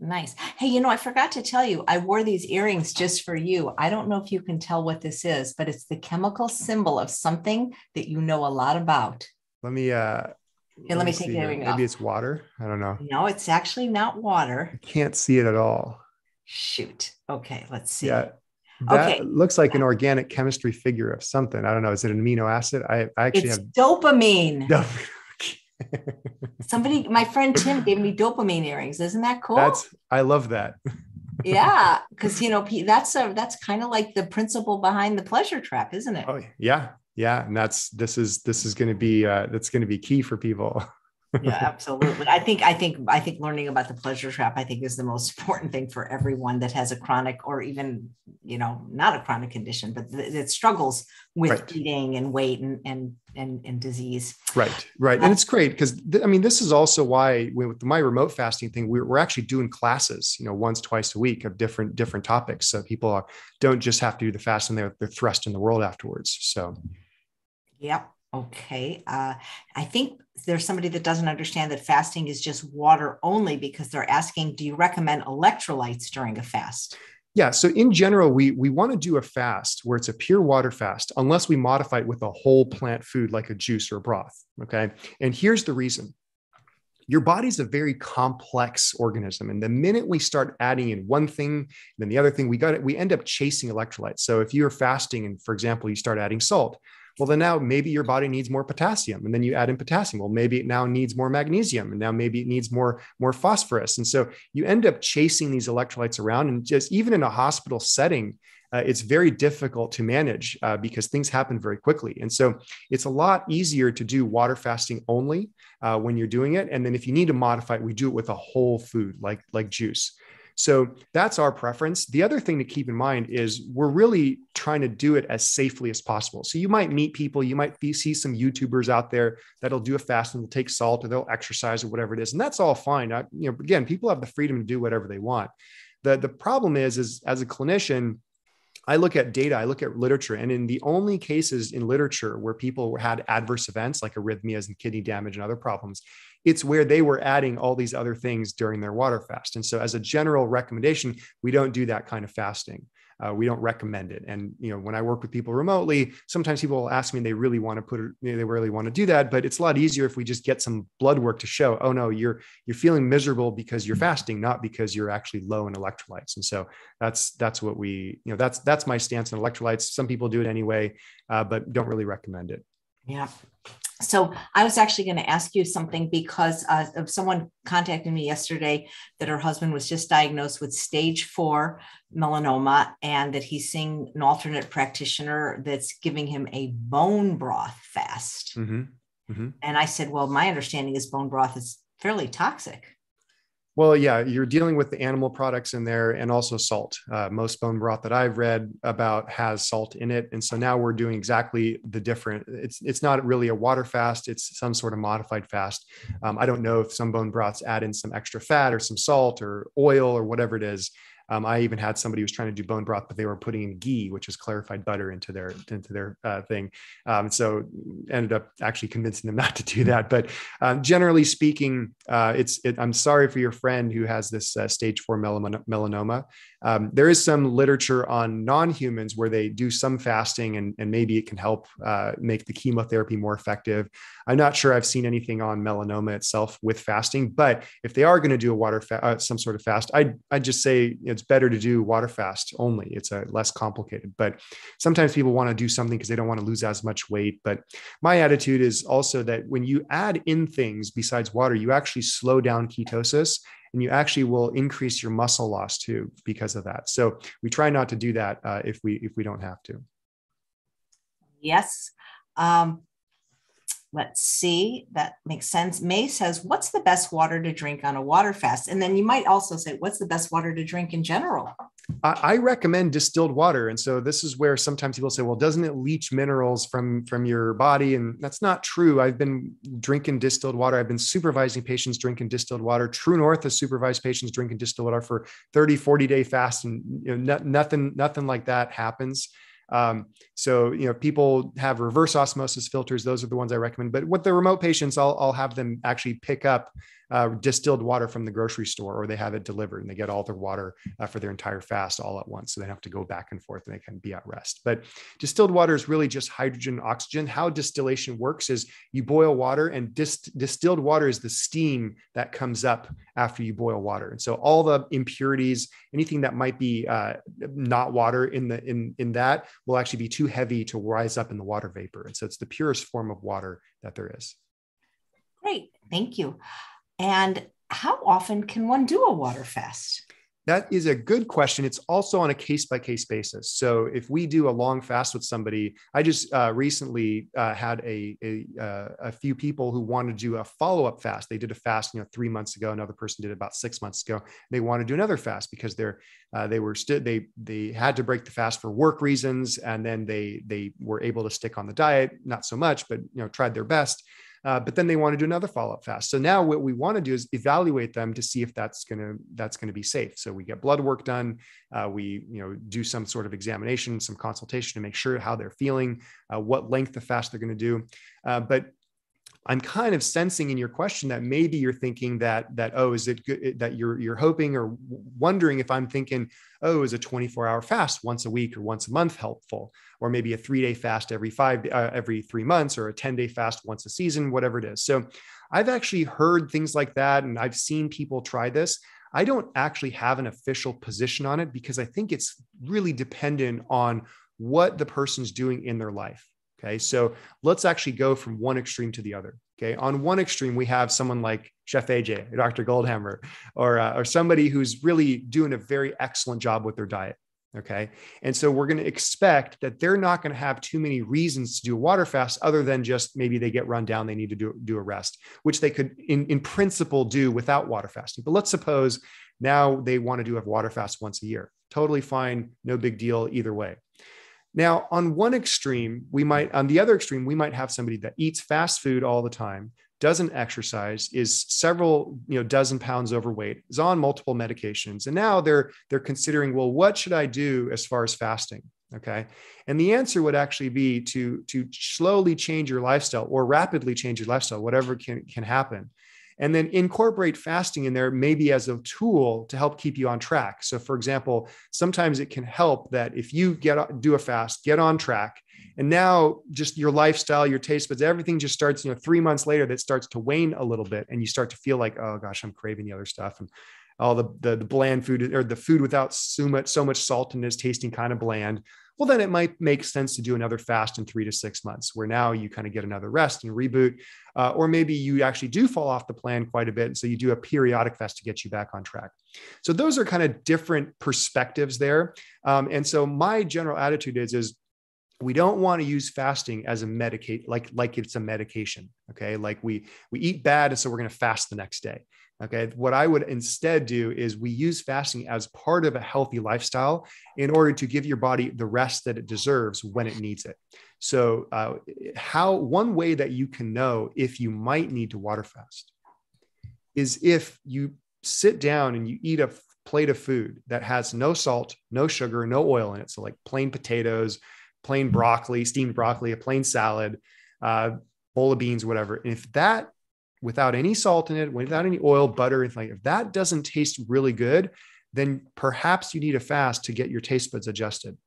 Speaker 1: Nice. Hey you know i forgot to tell you i wore these earrings just for you. I don't know if you can tell what this is but it's the chemical symbol of something that you know a lot about.
Speaker 2: Let me uh
Speaker 1: here, let, me take the earring
Speaker 2: maybe off. it's water? I don't know.
Speaker 1: No it's actually not water.
Speaker 2: I can't see it at all.
Speaker 1: Shoot. Okay let's see.
Speaker 2: Yeah that okay. looks like an organic chemistry figure of something. I don't know. Is it an amino acid? I, I actually it's have
Speaker 1: dopamine. Somebody, my friend Tim gave me dopamine earrings. Isn't that cool?
Speaker 2: That's I love that.
Speaker 1: yeah, because you know that's a that's kind of like the principle behind the pleasure trap, isn't it?
Speaker 2: Oh yeah, yeah, and that's this is this is going to be uh, that's going to be key for people.
Speaker 1: Yeah, absolutely. I think I think I think learning about the pleasure trap I think is the most important thing for everyone that has a chronic or even you know not a chronic condition but that struggles with right. eating and weight and and and, and disease.
Speaker 2: Right, right, and it's great because th- I mean this is also why with my remote fasting thing we're, we're actually doing classes you know once twice a week of different different topics so people are, don't just have to do the fast and they're, they're thrust in the world afterwards. So.
Speaker 1: Yep. Okay. Uh, I think there's somebody that doesn't understand that fasting is just water only because they're asking, do you recommend electrolytes during a fast?
Speaker 2: Yeah. So in general, we we want to do a fast where it's a pure water fast, unless we modify it with a whole plant food like a juice or a broth. Okay. And here's the reason. Your body's a very complex organism. And the minute we start adding in one thing, then the other thing, we got it, we end up chasing electrolytes. So if you're fasting and for example, you start adding salt, well, then now maybe your body needs more potassium, and then you add in potassium. Well, maybe it now needs more magnesium, and now maybe it needs more more phosphorus. And so you end up chasing these electrolytes around, and just even in a hospital setting, uh, it's very difficult to manage uh, because things happen very quickly. And so it's a lot easier to do water fasting only uh, when you're doing it. And then if you need to modify it, we do it with a whole food like like juice. So that's our preference. The other thing to keep in mind is we're really trying to do it as safely as possible. So you might meet people, you might be, see some YouTubers out there that'll do a fast and they'll take salt or they'll exercise or whatever it is, and that's all fine. I, you know, again, people have the freedom to do whatever they want. The the problem is, is as a clinician, I look at data, I look at literature, and in the only cases in literature where people had adverse events like arrhythmias and kidney damage and other problems, it's where they were adding all these other things during their water fast. And so, as a general recommendation, we don't do that kind of fasting. Uh, we don't recommend it. And you know, when I work with people remotely, sometimes people will ask me, they really want to put it, they really want to do that, but it's a lot easier if we just get some blood work to show, oh no, you're you're feeling miserable because you're fasting, not because you're actually low in electrolytes. And so that's that's what we, you know, that's that's my stance on electrolytes. Some people do it anyway, uh, but don't really recommend it.
Speaker 1: Yeah. So I was actually going to ask you something because uh, of someone contacted me yesterday that her husband was just diagnosed with stage four melanoma and that he's seeing an alternate practitioner that's giving him a bone broth fast. Mm-hmm. Mm-hmm. And I said, well, my understanding is bone broth is fairly toxic.
Speaker 2: Well, yeah, you're dealing with the animal products in there and also salt. Uh, most bone broth that I've read about has salt in it, and so now we're doing exactly the different. It's it's not really a water fast; it's some sort of modified fast. Um, I don't know if some bone broths add in some extra fat or some salt or oil or whatever it is. Um, I even had somebody who was trying to do bone broth, but they were putting in ghee, which is clarified butter, into their into their uh, thing. Um, so ended up actually convincing them not to do that. But um, generally speaking, uh, it's it, I'm sorry for your friend who has this uh, stage four melanoma. Um, there is some literature on non-humans where they do some fasting and, and maybe it can help uh, make the chemotherapy more effective. I'm not sure I've seen anything on melanoma itself with fasting, but if they are going to do a water fa- uh, some sort of fast, I I just say it's better to do water fast only. It's a less complicated. But sometimes people want to do something because they don't want to lose as much weight. But my attitude is also that when you add in things besides water, you actually slow down ketosis and you actually will increase your muscle loss too because of that. So we try not to do that uh, if we if we don't have to.
Speaker 1: Yes. Um, let's see. That makes sense. May says, "What's the best water to drink on a water fast?" And then you might also say, "What's the best water to drink in general?"
Speaker 2: I recommend distilled water, and so this is where sometimes people say, "Well, doesn't it leach minerals from from your body?" And that's not true. I've been drinking distilled water. I've been supervising patients drinking distilled water. True North has supervised patients drinking distilled water for 30, 40 day fast, and you know, nothing nothing like that happens. Um, so, you know, people have reverse osmosis filters. Those are the ones I recommend. But with the remote patients, I'll, I'll have them actually pick up uh, distilled water from the grocery store or they have it delivered and they get all their water uh, for their entire fast all at once. So they don't have to go back and forth and they can be at rest. But distilled water is really just hydrogen, oxygen. How distillation works is you boil water and dist- distilled water is the steam that comes up after you boil water. And so all the impurities, anything that might be uh, not water in the in in that will actually be too heavy to rise up in the water vapor. And so it's the purest form of water that there is.
Speaker 1: Great, thank you. And how often can one do a water fast?
Speaker 2: That is a good question. It's also on a case by case basis. So if we do a long fast with somebody, I just uh, recently uh, had a a, uh, a, few people who wanted to do a follow up fast. They did a fast, you know, three months ago. Another person did about six months ago. They want to do another fast because they're uh, they were still they they had to break the fast for work reasons, and then they they were able to stick on the diet, not so much, but you know, tried their best. Uh, but then they want to do another follow-up fast. So now what we want to do is evaluate them to see if that's going to that's going to be safe. So we get blood work done. Uh, we you know do some sort of examination, some consultation to make sure how they're feeling, uh, what length of fast they're going to do. Uh, but I'm kind of sensing in your question that maybe you're thinking that that oh is it good that you're you're hoping or wondering if I'm thinking oh is a 24 hour fast once a week or once a month helpful? Or maybe a three day fast every five uh, every three months or a 10 day fast once a season whatever it is. So I've actually heard things like that and I've seen people try this. I don't actually have an official position on it because I think it's really dependent on what the person's doing in their life Okay. So let's actually go from one extreme to the other. Okay. On one extreme, we have someone like Chef AJ, Dr. Goldhamer, or, uh, or somebody who's really doing a very excellent job with their diet. Okay. And so we're going to expect that they're not going to have too many reasons to do a water fast other than just maybe they get run down, they need to do, do a rest, which they could in, in principle do without water fasting. But let's suppose now they want to do a water fast once a year. Totally fine. No big deal either way. Now, on one extreme, we might, on the other extreme, we might have somebody that eats fast food all the time, doesn't exercise, is several, you know, dozen pounds overweight, is on multiple medications. And now they're they're considering, well, what should I do as far as fasting? Okay. And the answer would actually be to, to slowly change your lifestyle or rapidly change your lifestyle, whatever can, can happen and then incorporate fasting in there maybe as a tool to help keep you on track. So for example sometimes it can help that if you get do a fast get on track and now just your lifestyle your taste buds everything just starts you know three months later that starts to wane a little bit and you start to feel like oh gosh i'm craving the other stuff and all the, the, the bland food or the food without so much so much salt in it is tasting kind of bland well, then it might make sense to do another fast in three to six months, where now you kind of get another rest and reboot. Uh, or maybe you actually do fall off the plan quite a bit. And so you do a periodic fast to get you back on track. So those are kind of different perspectives there. Um, and so my general attitude is, is we don't want to use fasting as a medicate like like it's a medication okay like we we eat bad and so we're going to fast the next day Okay. What I would instead do is we use fasting as part of a healthy lifestyle in order to give your body the rest that it deserves when it needs it. So, uh, how one way that you can know if you might need to water fast is if you sit down and you eat a plate of food that has no salt, no sugar, no oil in it. So, like plain potatoes, plain broccoli, steamed broccoli, a plain salad, uh, bowl of beans, whatever. And if that without any salt in it, without any oil, butter, anything. If that doesn't taste really good, then perhaps you need a fast to get your taste buds adjusted.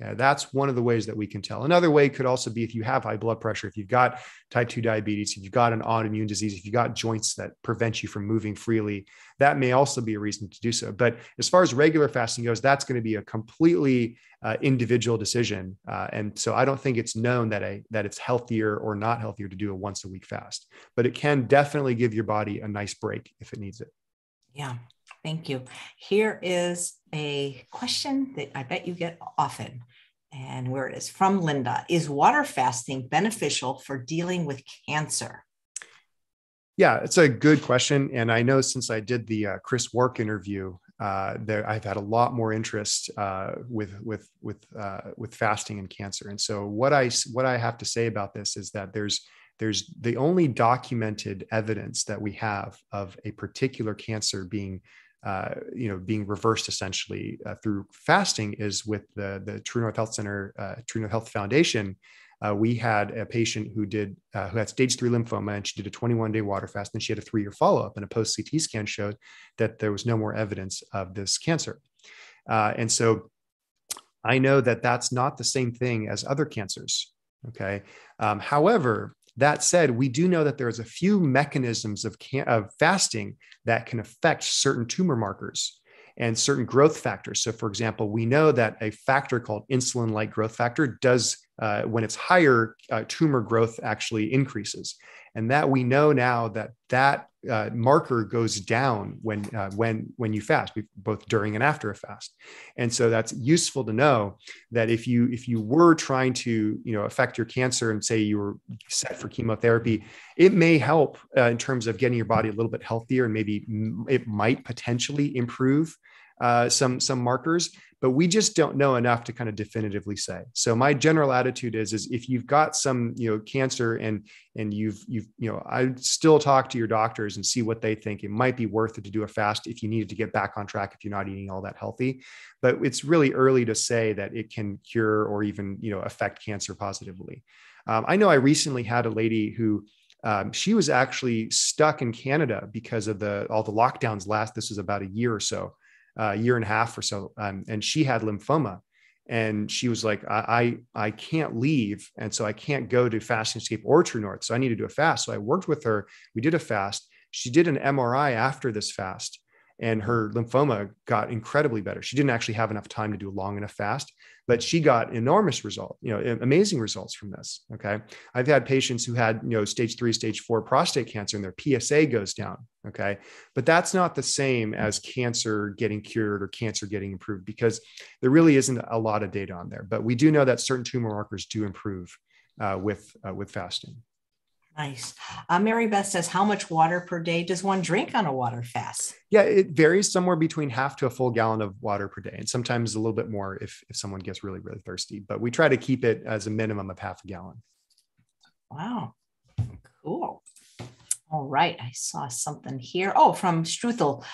Speaker 2: Okay, that's one of the ways that we can tell. Another way could also be if you have high blood pressure, if you've got type 2 diabetes, if you've got an autoimmune disease, if you've got joints that prevent you from moving freely, that may also be a reason to do so. But as far as regular fasting goes, that's going to be a completely uh, individual decision. Uh, and so I don't think it's known that a that it's healthier or not healthier to do a once a week fast, but it can definitely give your body a nice break if it needs it.
Speaker 1: Yeah. Thank you. Here is a question that I bet you get often, and where it is from Linda Is water fasting beneficial for dealing with cancer?
Speaker 2: Yeah, it's a good question. And I know since I did the uh, Chris Wark interview, uh, there I've had a lot more interest uh, with with with uh, with fasting and cancer. And so what I what I have to say about this is that there's there's the only documented evidence that we have of a particular cancer being uh, you know, being reversed essentially uh, through fasting is with the the True North Health Center, uh, True North Health Foundation. Uh, we had a patient who did uh, who had stage three lymphoma, and she did a 21 day water fast, and she had a three year follow up, and a post CT scan showed that there was no more evidence of this cancer. and so, I know that that's not the same thing as other cancers. Okay. Um, however, that said, we do know that there's a few mechanisms of, can- of fasting that can affect certain tumor markers and certain growth factors. So, for example, we know that a factor called insulin like growth factor does uh, when it's higher, uh, tumor growth actually increases, and that we know now that that uh, marker goes down when uh, when when you fast, both during and after a fast. And so that's useful to know that if you if you were trying to you know affect your cancer and say you were set for chemotherapy, it may help uh, in terms of getting your body a little bit healthier and maybe it might potentially improve uh, some some markers but we just don't know enough to kind of definitively say. So my general attitude is is if you've got some you know cancer and and you've you've you know i still talk to your doctors and see what they think. It might be worth it to do a fast if you needed to get back on track if you're not eating all that healthy. But it's really early to say that it can cure or even you know affect cancer positively. Um, i know i recently had a lady who um, she was actually stuck in canada because of the all the lockdowns last this was about a year or so a year and a half or so, um, and she had lymphoma. And she was like, I, I, I can't leave, and so I can't go to Fasting Escape or True North. So I need to do a fast. So I worked with her. We did a fast. She did an MRI after this fast, and her lymphoma got incredibly better. She didn't actually have enough time to do a long enough fast, but she got enormous result, you know, amazing results from this. Okay. I've had patients who had, you know, stage three, stage four prostate cancer and their PSA goes down. Okay. But that's not the same as cancer getting cured or cancer getting improved because there really isn't a lot of data on there. But we do know that certain tumor markers do improve uh, with, uh, with fasting.
Speaker 1: Nice. Uh, Mary Beth says, How much water per day does one drink on a water fast?
Speaker 2: Yeah, it varies somewhere between half to a full gallon of water per day, and sometimes a little bit more if, if someone gets really, really thirsty. But we try to keep it as a minimum of half a gallon.
Speaker 1: Wow. Cool. All right. I saw something here. Oh, from Struthel.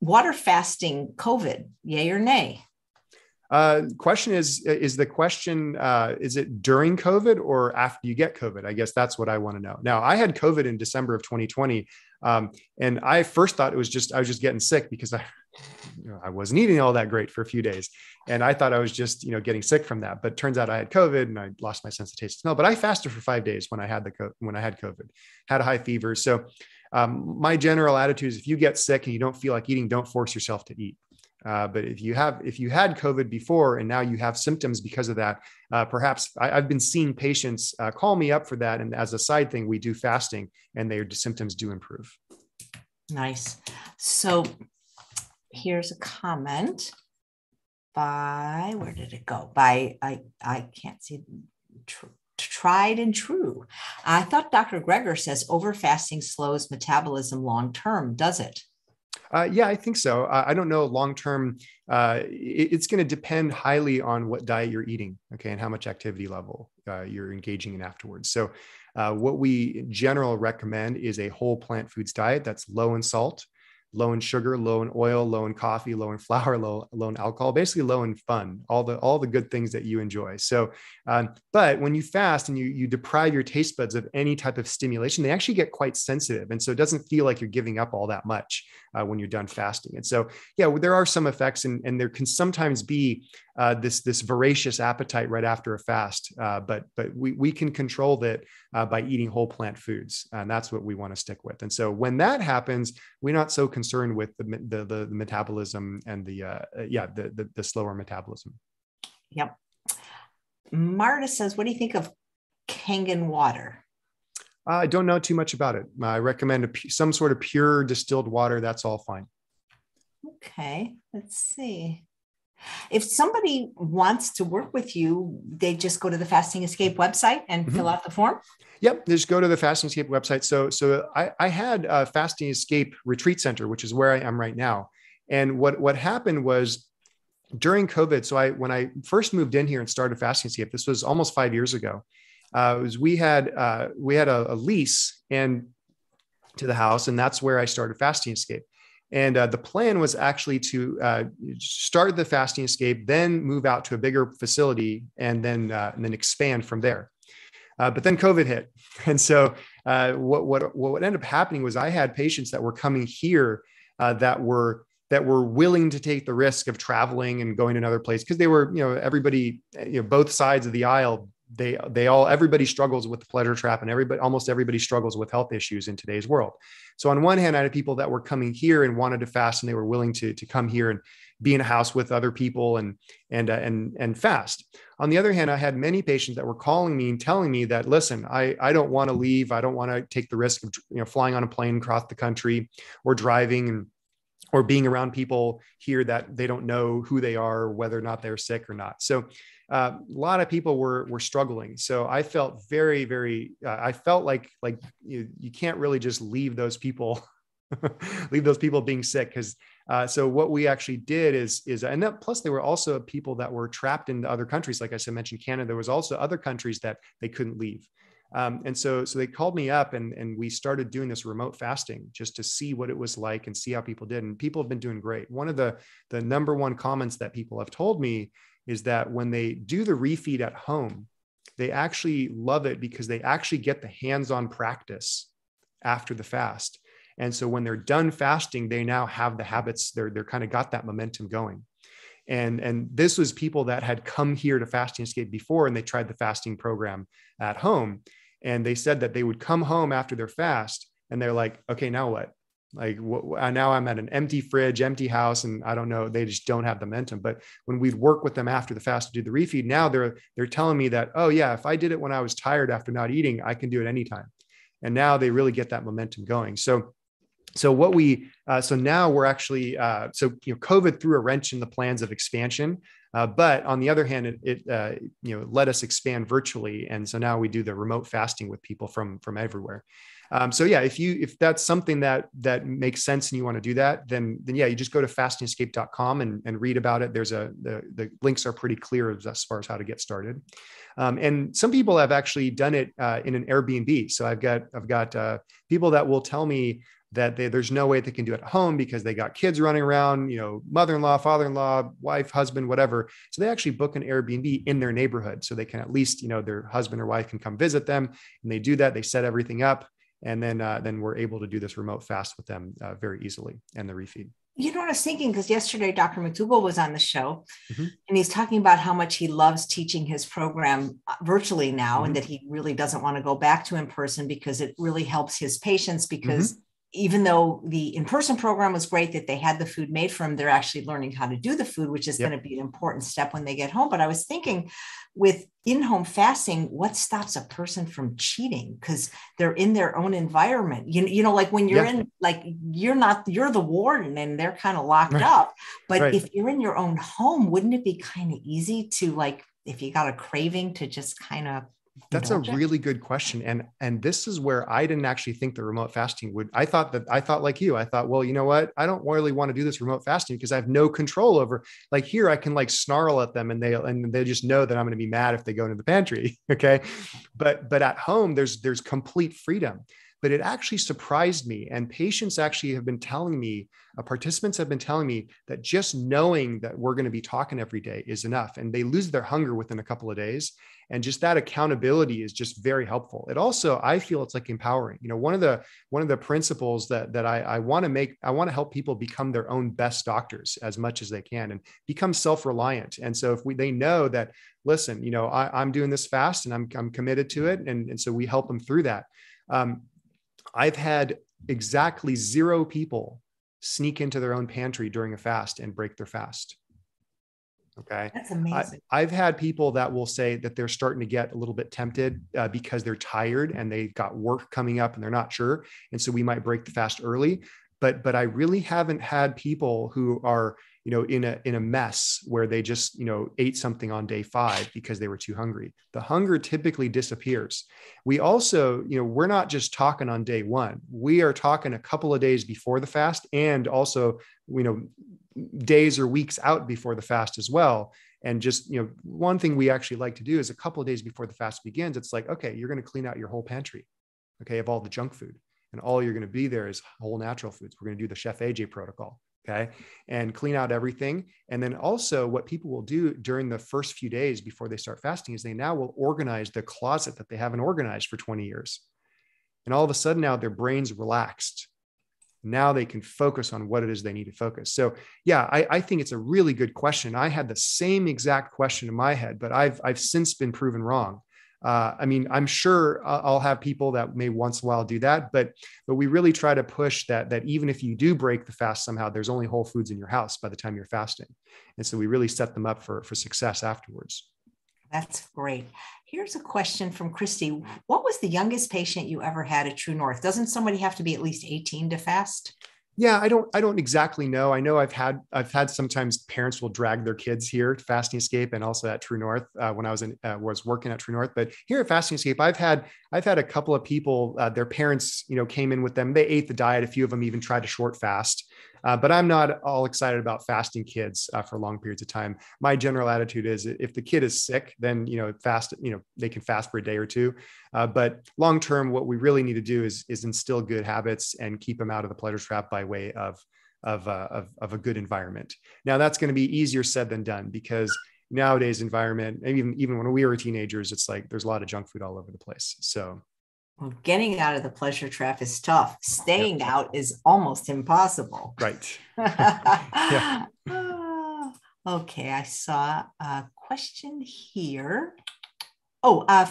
Speaker 1: Water fasting COVID, yay or nay?
Speaker 2: Uh, question is is the question uh, is it during COVID or after you get COVID? I guess that's what I want to know. Now I had COVID in December of 2020, um, and I first thought it was just I was just getting sick because I you know, I wasn't eating all that great for a few days, and I thought I was just you know getting sick from that. But turns out I had COVID and I lost my sense of taste and smell. But I fasted for five days when I had the co- when I had COVID, had a high fever. So um, my general attitude is if you get sick and you don't feel like eating, don't force yourself to eat. Uh, but if you have, if you had COVID before and now you have symptoms because of that, uh, perhaps I, have been seeing patients uh, call me up for that. And as a side thing, we do fasting and their symptoms do improve.
Speaker 1: Nice. So here's a comment by, where did it go? By, I, I can't see. Tr- tried and true. I thought Dr. Greger says over fasting slows metabolism long term. Does it?
Speaker 2: Uh, yeah, I think so. Uh, I don't know long term. Uh, it, it's going to depend highly on what diet you're eating, okay, and how much activity level uh, you're engaging in afterwards. So, uh, what we in general recommend is a whole plant foods diet that's low in salt, low in sugar, low in oil, low in coffee, low in flour, low, low in alcohol, basically low in fun, all the all the good things that you enjoy. So, um, but when you fast and you you deprive your taste buds of any type of stimulation, they actually get quite sensitive, and so it doesn't feel like you're giving up all that much uh, when you're done fasting. And so, yeah, there are some effects, and and there can sometimes be uh, this this voracious appetite right after a fast, uh, but but we we can control that uh, by eating whole plant foods, and that's what we want to stick with. And so when that happens, we're not so concerned with the the, the, the metabolism and the uh, yeah the, the, the slower metabolism.
Speaker 1: Yep. Marta says, "What do you think of Kangen water?"
Speaker 2: I don't know too much about it. I recommend a, some sort of pure distilled water. That's all fine.
Speaker 1: Okay, let's see. If somebody wants to work with you, they just go to the Fasting Escape website and mm-hmm. fill out the form.
Speaker 2: Yep, just go to the Fasting Escape website. So, so I, I had a Fasting Escape Retreat Center, which is where I am right now. And what what happened was during COVID. So I when I first moved in here and started Fasting Escape, this was almost five years ago. Uh, was we had uh, we had a, a lease and to the house, and that's where I started Fasting Escape. And uh, the plan was actually to uh, start the fasting escape, then move out to a bigger facility, and then uh, and then expand from there. Uh, but then COVID hit, and so what what what ended up happening was I had patients that were coming here that were that were willing to take the risk of traveling and going to another place because they were you know everybody you know both sides of the aisle they they all everybody struggles with the pleasure trap and everybody almost everybody struggles with health issues in today's world so on one hand i had people that were coming here and wanted to fast and they were willing to to come here and be in a house with other people and and uh, and and fast. On the other hand, I had many patients that were calling me and telling me that listen, I I don't want to leave. I don't want to take the risk of you know flying on a plane across the country or driving and or being around people here that they don't know who they are, whether or not they're sick or not. So uh, a lot of people were were struggling. So I felt very, very. Uh, I felt like like you, you can't really just leave those people, leave those people being sick because. Uh, so what we actually did is is and that, plus there were also people that were trapped in other countries. Like I said, mentioned Canada. There was also other countries that they couldn't leave. Um, and so, so they called me up and, and we started doing this remote fasting just to see what it was like and see how people did. And people have been doing great. One of the, the number one comments that people have told me is that when they do the refeed at home, they actually love it because they actually get the hands-on practice after the fast. And so when they're done fasting, they now have the habits, they're, they're kind of got that momentum going. And, and this was people that had come here to Fasting Escape before and they tried the fasting program at home. And they said that they would come home after their fast and they're like, okay, now what? Like uh, now I'm at an empty fridge, empty house, and I don't know. They just don't have the momentum. But when we'd work with them after the fast to do the refeed, now they're they're telling me that, oh yeah, if I did it when I was tired after not eating, I can do it anytime. And now they really get that momentum going. So so what we uh, so now we're actually uh, so you know covid threw a wrench in the plans of expansion uh, but on the other hand it, it uh, you know let us expand virtually and so now we do the remote fasting with people from from everywhere um, so yeah, if you if that's something that that makes sense and you want to do that, then then yeah, you just go to fastingescape.com and, and read about it. There's a the, the links are pretty clear as far as how to get started. Um, and some people have actually done it uh, in an Airbnb. So I've got I've got uh, people that will tell me that they, there's no way they can do it at home because they got kids running around, you know, mother-in-law, father-in-law, wife, husband, whatever. So they actually book an Airbnb in their neighborhood so they can at least, you know, their husband or wife can come visit them and they do that. They set everything up and then uh, then we're able to do this remote fast with them uh, very easily and the refeed
Speaker 1: you know what I was thinking? Because yesterday Dr. McDougall was on the show mm-hmm. and he's talking about how much he loves teaching his program uh, virtually now mm-hmm. and that he really doesn't want to go back to in person because it really helps his patients because mm-hmm even though the in-person program was great that they had the food made for them they're actually learning how to do the food which is yep. going to be an important step when they get home but i was thinking with in-home fasting what stops a person from cheating because they're in their own environment you, you know like when you're yep. in like you're not you're the warden and they're kind of locked right. up but right. if you're in your own home wouldn't it be kind of easy to like if you got a craving to just kind of
Speaker 2: that's a really good question. And and this is where I didn't actually think the remote fasting would. I thought that I thought like you. I thought, well, you know what? I don't really want to do this remote fasting because I have no control over like here I can like snarl at them and they and they just know that I'm going to be mad if they go into the pantry. Okay. But but at home, there's there's complete freedom but it actually surprised me. And patients actually have been telling me, uh, participants have been telling me that just knowing that we're going to be talking every day is enough. And they lose their hunger within a couple of days. And just that accountability is just very helpful. It also, I feel it's like empowering. You know, one of the one of the principles that that I, I want to make, I want to help people become their own best doctors as much as they can and become self-reliant. And so if we they know that, listen, you know, I, am doing this fast and I'm I'm committed to it. And, and so we help them through that. Um, I've had exactly zero people sneak into their own pantry during a fast and break their fast. Okay.
Speaker 1: That's amazing.
Speaker 2: I, have had people that will say that they're starting to get a little bit tempted uh, because they're tired and they've got work coming up and they're not sure. And so we might break the fast early. But, but I really haven't had people who are you know in a in a mess where they just you know ate something on day 5 because they were too hungry. The hunger typically disappears. We also you know we're not just talking on day 1 we are talking a couple of days before the fast and also you know days or weeks out before the fast as well. And just you know one thing we actually like to do is a couple of days before the fast begins it's like okay you're going to clean out your whole pantry okay of all the junk food. And all you're going to be there is whole natural foods. We're going to do the chef aj protocol okay and clean out everything. And then also what people will do during the first few days before they start fasting is they now will organize the closet that they haven't organized for 20 years. And all of a sudden now their brains relaxed. Now they can focus on what it is they need to focus. So yeah I, I think it's a really good question. I had the same exact question in my head but i've i've since been proven wrong uh, I mean, I'm sure I'll have people that may once in a while do that, but but we really try to push that that even if you do break the fast somehow, there's only whole foods in your house by the time you're fasting, and so we really set them up for for success afterwards.
Speaker 1: That's great. Here's a question from Christy. What was the youngest patient you ever had at True North? Doesn't somebody have to be at least 18 to fast?
Speaker 2: Yeah, I don't I don't exactly know. I know I've had I've had sometimes parents will drag their kids here to Fasting Escape and also at True North uh, when I was in uh, was working at True North. But here at Fasting Escape, I've had I've had a couple of people uh, their parents you know came in with them. They ate the diet. A few of them even tried to short fast. Uh, but I'm not all excited about fasting kids uh, for long periods of time. My general attitude is if the kid is sick, then you know fast. You know they can fast for a day or two. Uh, but long term, what we really need to do is is instill good habits and keep them out of the pleasure trap by way of of, uh, of, of a good environment. Now that's going to be easier said than done because nowadays environment, even even when we were teenagers, it's like there's a lot of junk food all over the place. So
Speaker 1: well, getting out of the pleasure trap is tough. Staying yep. out is almost impossible.
Speaker 2: Right. yeah.
Speaker 1: okay, I saw a question here. Oh, uh,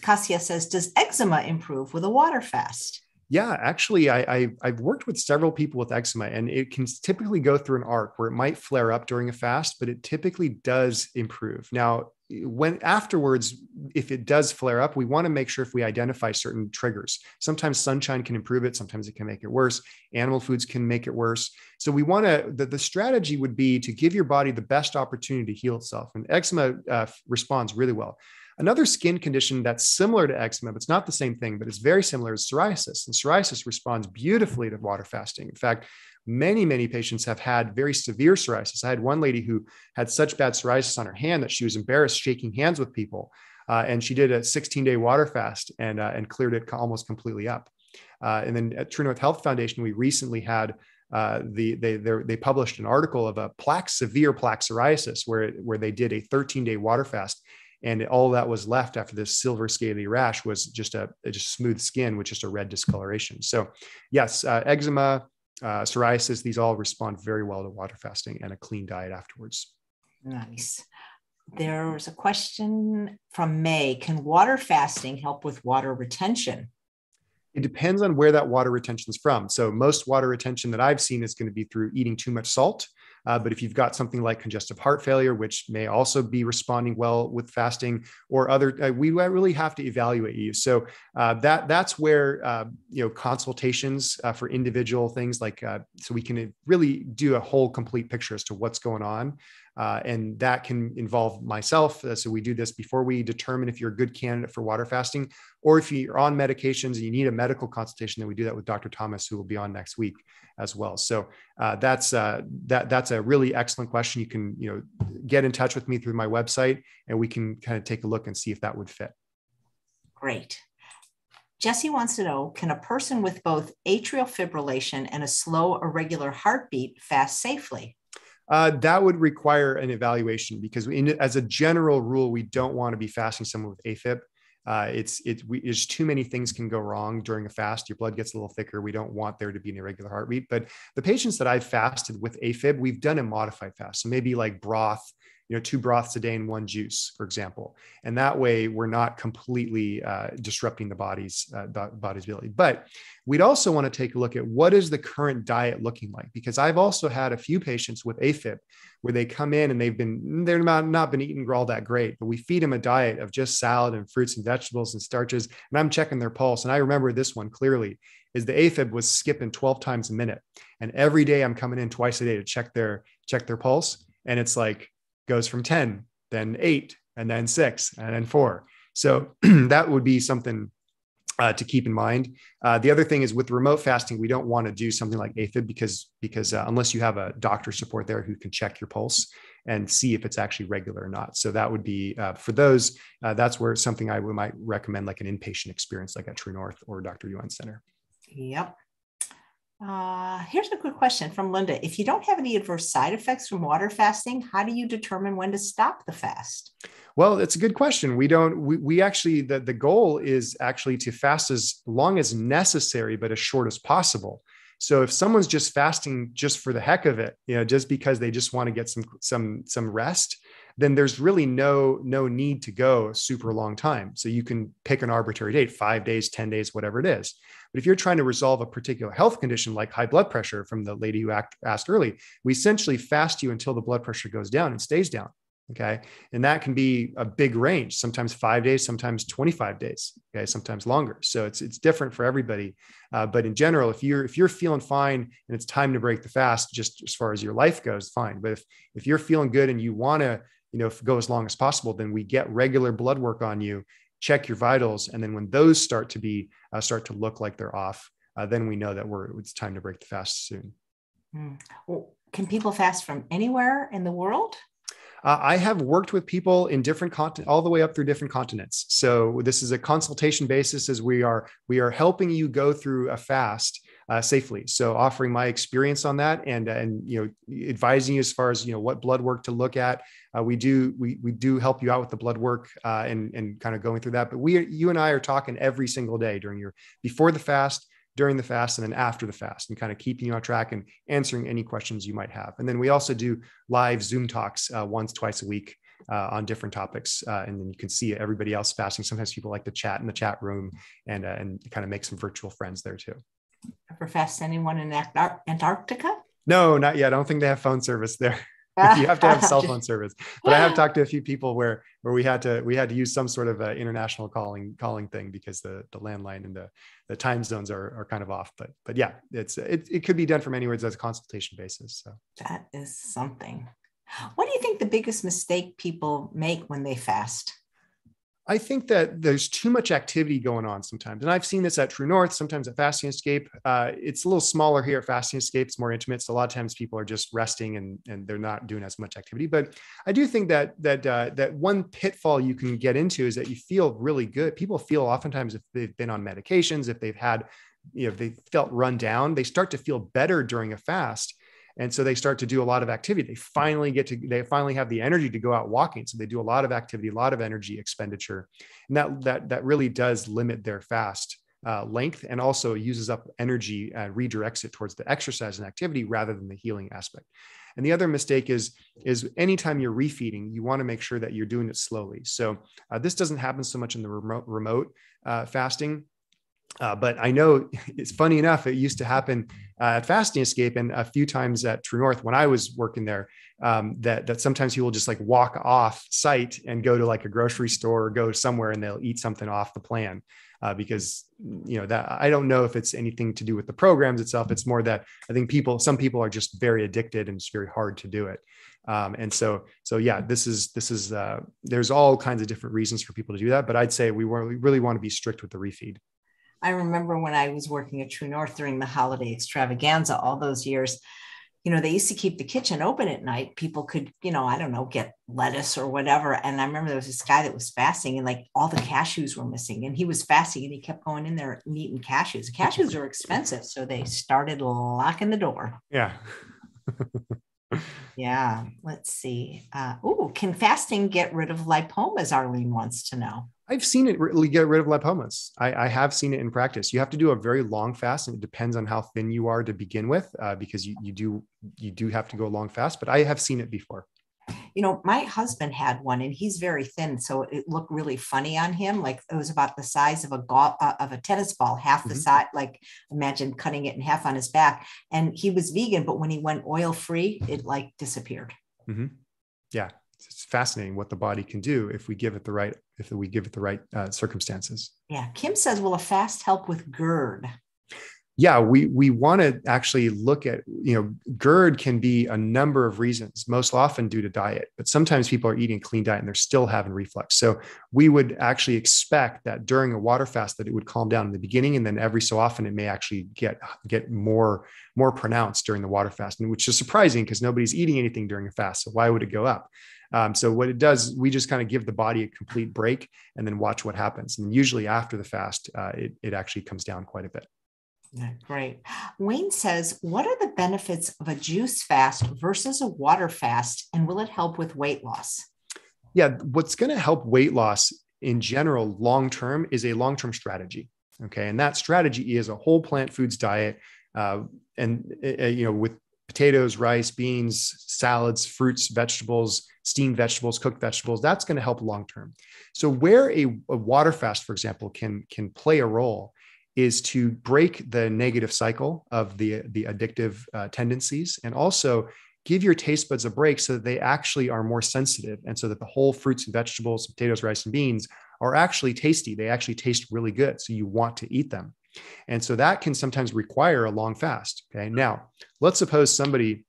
Speaker 1: Cassia says, does eczema improve with a water fast?
Speaker 2: Yeah, actually, I, I have worked with several people with eczema, and it can typically go through an arc where it might flare up during a fast, but it typically does improve. Now, when afterwards, if it does flare up, we want to make sure if we identify certain triggers. Sometimes sunshine can improve it, sometimes it can make it worse. Animal foods can make it worse. So we want to. The, the strategy would be to give your body the best opportunity to heal itself, and eczema uh, responds really well. Another skin condition that's similar to eczema, but it's not the same thing, but it's very similar is psoriasis. And psoriasis responds beautifully to water fasting. In fact, many, many patients have had very severe psoriasis. I had one lady who had such bad psoriasis on her hand that she was embarrassed shaking hands with people. Uh, and she did a 16 day water fast and, uh, and cleared it almost completely up. Uh, and then at True North Health Foundation, we recently had uh, the they they published an article of a plaque severe plaque psoriasis where where they did a 13 day water fast and all that was left after this silver scaly rash was just a, just smooth skin with just a red discoloration. So, yes, uh, eczema, uh, psoriasis, these all respond very well to water fasting and a clean diet afterwards.
Speaker 1: Nice. There's a question from May Can water fasting help with water retention?
Speaker 2: It depends on where that water retention is from. So, most water retention that I've seen is going to be through eating too much salt. Uh, but if you've got something like congestive heart failure, which may also be responding well with fasting, or other, uh, we really have to evaluate you. So uh, that that's where uh, you know consultations uh, for individual things like uh, so we can really do a whole complete picture as to what's going on. Uh, and that can involve myself. Uh, so we do this before we determine if you're a good candidate for water fasting, or if you're on medications and you need a medical consultation. Then we do that with Dr. Thomas, who will be on next week as well. So uh, that's uh, that that's a really excellent question. You can you know get in touch with me through my website, and we can kind of take a look and see if that would fit.
Speaker 1: Great. Jesse wants to know Can a person with both atrial fibrillation and a slow, irregular heartbeat fast safely?
Speaker 2: Uh, that would require an evaluation because in, as a general rule, we don't want to be fasting someone with AFib. Uh, it's it we, there's too many things can go wrong during a fast. Your blood gets a little thicker. We don't want there to be an irregular heartbeat. But the patients that I've fasted with AFib, we've done a modified fast. So maybe like broth you know two broths a day and one juice for example. And that way we're not completely uh, disrupting the body's uh, body's ability. But we'd also want to take a look at what is the current diet looking like? Because i've also had a few patients with afib where they come in and they've been they're not, not been eating all that great but we feed them a diet of just salad and fruits and vegetables and starches. And i'm checking their pulse. And i remember this one clearly is the AFib was skipping 12 times a minute. And every day I'm coming in twice a day to check their check their pulse. And it's like goes from 10, then eight, and then six, and then four. So that would be something uh, to keep in mind. Uh, the other thing is with remote fasting, we don't want to do something like AFib because because uh, unless you have a doctor support there who can check your pulse and see if it's actually regular or not. So that would be uh, for those. Uh, that's where something I might recommend, like an inpatient experience, like at True North or Dr. Yuan Center.
Speaker 1: Yep. Uh, here's a quick question from Linda. If you don't have any adverse side effects from water fasting, how do you determine when to stop the fast?
Speaker 2: Well, it's a good question. We don't, we, we actually, the, the goal is actually to fast as long as necessary, but as short as possible. So if someone's just fasting just for the heck of it, you know, just because they just want to get some, some, some rest, then there's really no no need to go a super long time. So you can pick an arbitrary date, five days, 10 days, whatever it is. But if you're trying to resolve a particular health condition like high blood pressure from the lady who act, asked early, we essentially fast you until the blood pressure goes down and stays down. Okay. And that can be a big range, sometimes five days, sometimes 25 days. Okay. Sometimes longer. So it's, it's different for everybody. Uh, but in general, if you're, if you're feeling fine and it's time to break the fast, just as far as your life goes, fine. But if, if you're feeling good and you want to, you know, if go as long as possible, then we get regular blood work on you, check your vitals. And then when those start to be, uh, start to look like they're off, uh, then we know that we're, it's time to break the fast soon.
Speaker 1: Mm. Well, can people fast from anywhere in the world?
Speaker 2: Uh, I have worked with people in different continent, all the way up through different continents. So this is a consultation basis as we are we are helping you go through a fast uh, safely. So offering my experience on that and and you know advising you as far as you know what blood work to look at. Uh, we do we we do help you out with the blood work uh, and and kind of going through that. But we you and I are talking every single day during your before the fast during the fast and then after the fast and kind of keeping you on track and answering any questions you might have. And then we also do live Zoom talks uh, once, twice a week uh, on different topics. Uh, and then you can see everybody else fasting. Sometimes people like to chat in the chat room and, uh, and kind of make some virtual friends there too.
Speaker 1: Fast anyone in Antarctica?
Speaker 2: No, not yet. I don't think they have phone service there. you have to have cell phone service. But I have talked to a few people where where we had to we had to use some sort of international calling calling thing because the the landline and the the time zones are are kind of off. But but yeah, it's it, it could be done from anywhere as a consultation basis. So
Speaker 1: that is something. What do you think the biggest mistake people make when they fast?
Speaker 2: I think that there's too much activity going on sometimes. And I've seen this at True North, sometimes at Fasting Escape. Uh, it's a little smaller here at Fasting Escape, it's more intimate. So a lot of times people are just resting and, and they're not doing as much activity. But I do think that that uh, that one pitfall you can get into is that you feel really good. People feel oftentimes if they've been on medications, if they've had, you know, if they felt run down, they start to feel better during a fast and so they start to do a lot of activity. They finally get to they finally have the energy to go out walking. So they do a lot of activity a lot of energy expenditure. And that that that really does limit their fast uh, length and also uses up energy and redirects it towards the exercise and activity rather than the healing aspect. And the other mistake is is anytime you're refeeding you want to make sure that you're doing it slowly. So uh, this doesn't happen so much in the remote remote uh, fasting uh, but I know it's funny enough, it used to happen uh, at Fasting Escape and a few times at True North when I was working there. Um, that that sometimes people just like walk off site and go to like a grocery store or go somewhere and they'll eat something off the plan uh, because you know that I don't know if it's anything to do with the programs itself. It's more that I think people, some people are just very addicted and it's very hard to do it. Um, and so, so yeah, this is this is uh, there's all kinds of different reasons for people to do that. But I'd say we, we really want to be strict with the refeed.
Speaker 1: I remember when I was working at True North during the holiday extravaganza all those years, you know, they used to keep the kitchen open at night. People could, you know, I don't know, get lettuce or whatever. And I remember there was this guy that was fasting and like all the cashews were missing. And he was fasting and he kept going in there and eating cashews. Cashews are expensive. So they started locking the door.
Speaker 2: Yeah.
Speaker 1: yeah. Let's see. Uh, oh, can fasting get rid of lipomas? Arlene wants to know.
Speaker 2: I've seen it really get rid of lipomas. I, I, have seen it in practice. You have to do a very long fast, and it depends on how thin you are to begin with, uh, because you, you do you do have to go long fast. But I have seen it before.
Speaker 1: You know, my husband had one, and he's very thin, so it looked really funny on him. Like it was about the size of a golf, uh, of a tennis ball, half the mm-hmm. size. Like imagine cutting it in half on his back. And he was vegan, but when he went oil free, it like disappeared.
Speaker 2: Mm-hmm. Yeah, it's fascinating what the body can do if we give it the right if we give it the right uh, circumstances.
Speaker 1: Yeah, Kim says, "Will a fast help with GERD?"
Speaker 2: Yeah, we we want to actually look at you know GERD can be a number of reasons, most often due to diet, but sometimes people are eating a clean diet and they're still having reflux. So we would actually expect that during a water fast that it would calm down in the beginning, and then every so often it may actually get get more more pronounced during the water fast, and which is surprising because nobody's eating anything during a fast. So why would it go up? Um, so what it does, we just kind of give the body a complete break and then watch what happens. And usually after the fast, uh, it, it actually comes down quite a bit.
Speaker 1: Yeah, great. Wayne says, what are the benefits of a juice fast versus a water fast? And will it help with weight loss?
Speaker 2: Yeah, what's going to help weight loss in general long term is a long term strategy. Okay. And that strategy is a whole plant foods diet. Uh, and uh, you know with potatoes, rice, beans, salads, fruits, vegetables, steamed vegetables, cooked vegetables. That's going to help long term. So where a, a, water fast, for example, can can play a role is to break the negative cycle of the the addictive uh, tendencies and also give your taste buds a break so that they actually are more sensitive and so that the whole fruits and vegetables potatoes rice and beans are actually tasty they actually taste really good so you want to eat them and so that can sometimes require a long fast okay? Now let's suppose somebody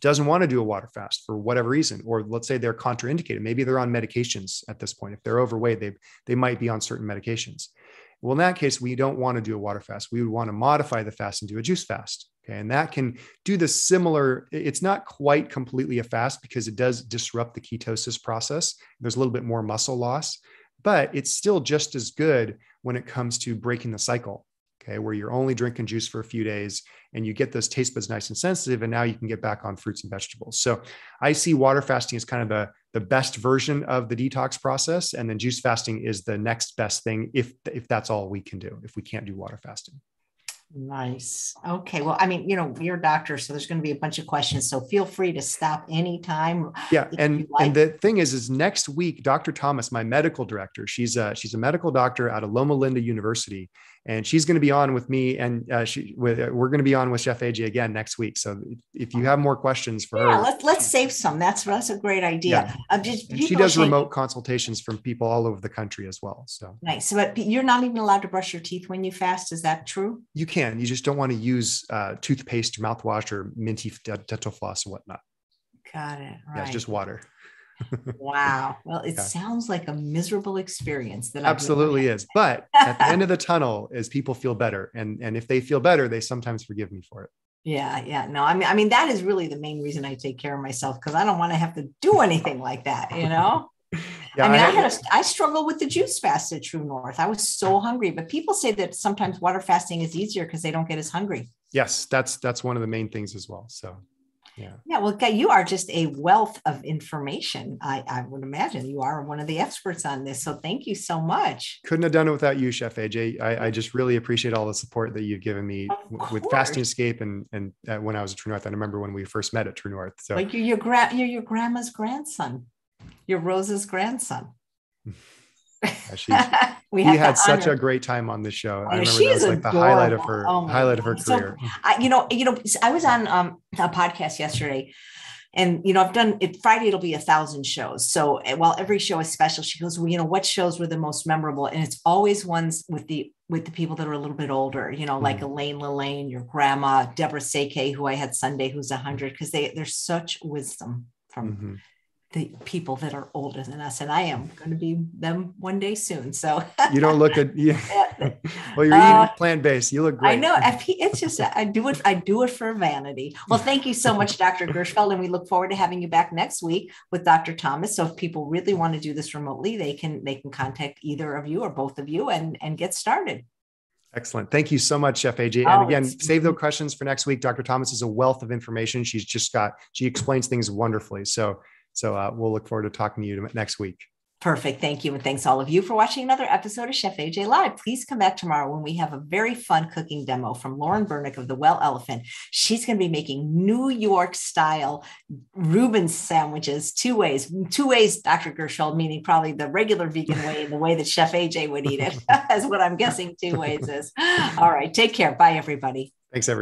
Speaker 2: doesn't want to do a water fast for whatever reason or let's say they're contraindicated. Maybe they're on medications at this point. If they're overweight they, they might be on certain medications. Well in that case we don't want to do a water fast. We would want to modify the fast and do a juice fast okay? And that can do the similar it's not quite completely a fast because it does disrupt the ketosis process. There's a little bit more muscle loss but it's still just as good when it comes to breaking the cycle okay, where you're only drinking juice for a few days and you get those taste buds nice and sensitive, and now you can get back on fruits and vegetables. So I see water fasting as kind of the, the best version of the detox process, and then juice fasting is the next best thing if if that's all we can do if we can't do water fasting.
Speaker 1: Nice. Okay. Well, I mean, you know, you're a doctor, so there's going to be a bunch of questions. So feel free to stop anytime.
Speaker 2: Yeah. And like. and the thing is, is next week, Dr. Thomas, my medical director, she's a she's a medical doctor out of Loma Linda University, and she's going to be on with me and uh, she with, uh, we're going to be on with chef aj again next week. So if you have more questions for
Speaker 1: yeah,
Speaker 2: her
Speaker 1: let's let's save some. That's that's a great idea.
Speaker 2: Yeah. just, she does remote consultations from people all over the country as well so.
Speaker 1: Nice but you're not even allowed to brush your teeth when you fast is that true?
Speaker 2: You can you just don't want to use uh, toothpaste or mouthwash or minty dental floss and whatnot.
Speaker 1: Got it right.
Speaker 2: yeah it's just water
Speaker 1: wow. Well, it yeah. sounds like a miserable experience that
Speaker 2: absolutely is. But at the end of the tunnel is people feel better. And, and if they feel better, they sometimes forgive me for it.
Speaker 1: Yeah, yeah. No, I mean, I mean, that is really the main reason I take care of myself because I don't want to have to do anything like that, you know? Yeah, I mean, I, I had a, I struggle with the juice fast at True North. I was so hungry, but people say that sometimes water fasting is easier because they don't get as hungry.
Speaker 2: Yes, that's that's one of the main things as well. So
Speaker 1: yeah. Yeah well you are just a wealth of information. I, I would imagine you are one of the experts on this so thank you so much.
Speaker 2: Couldn't have done it without you chef aj i, I just really appreciate all the support that you've given me with fasting escape and and uh, when i was at true north. I remember when we first met at true north so.
Speaker 1: Like you're your, gra- you're your grandma's grandson you're rose's grandson
Speaker 2: she, we, had such a great time on this show. I remember that was like the highlight of her oh highlight of her career.
Speaker 1: So, I, you know, you know, I was on um, a podcast yesterday, and you know, I've done it. Friday it'll be a thousand shows. So eh, while every show is special, she goes, "Well, you know, what shows were the most memorable?" And it's always ones with the with the people that are a little bit older. You know, mm-hmm. like Elaine LaLanne, your grandma, Deborah Szekely, who I had Sunday, who's a hundred, because they there's such wisdom from. Mm-hmm the people that are older than us and i am going to be them one day soon so
Speaker 2: you don't look at yeah well you're uh, eating plant-based you look great
Speaker 1: i know it's just i do it i do it for vanity well thank you so much dr gershfeld and we look forward to having you back next week with dr thomas so if people really want to do this remotely they can they can contact either of you or both of you and and get started
Speaker 2: Excellent. Thank you so much, Chef AJ. And oh, again, save those questions for next week. Dr. Thomas is a wealth of information. She's just got, she explains things wonderfully. So so uh, we'll look forward to talking to you next week.
Speaker 1: Perfect. Thank you. And thanks all of you for watching another episode of Chef AJ Live. Please come back tomorrow when we have a very fun cooking demo from Lauren Bernick of the Well Elephant. She's going to be making New York style Reuben sandwiches two ways, two ways, Dr. Gershfeld, meaning probably the regular vegan way and the way that Chef AJ would eat it, as what I'm guessing two ways is. All right. Take care. Bye, everybody.
Speaker 2: Thanks, everybody.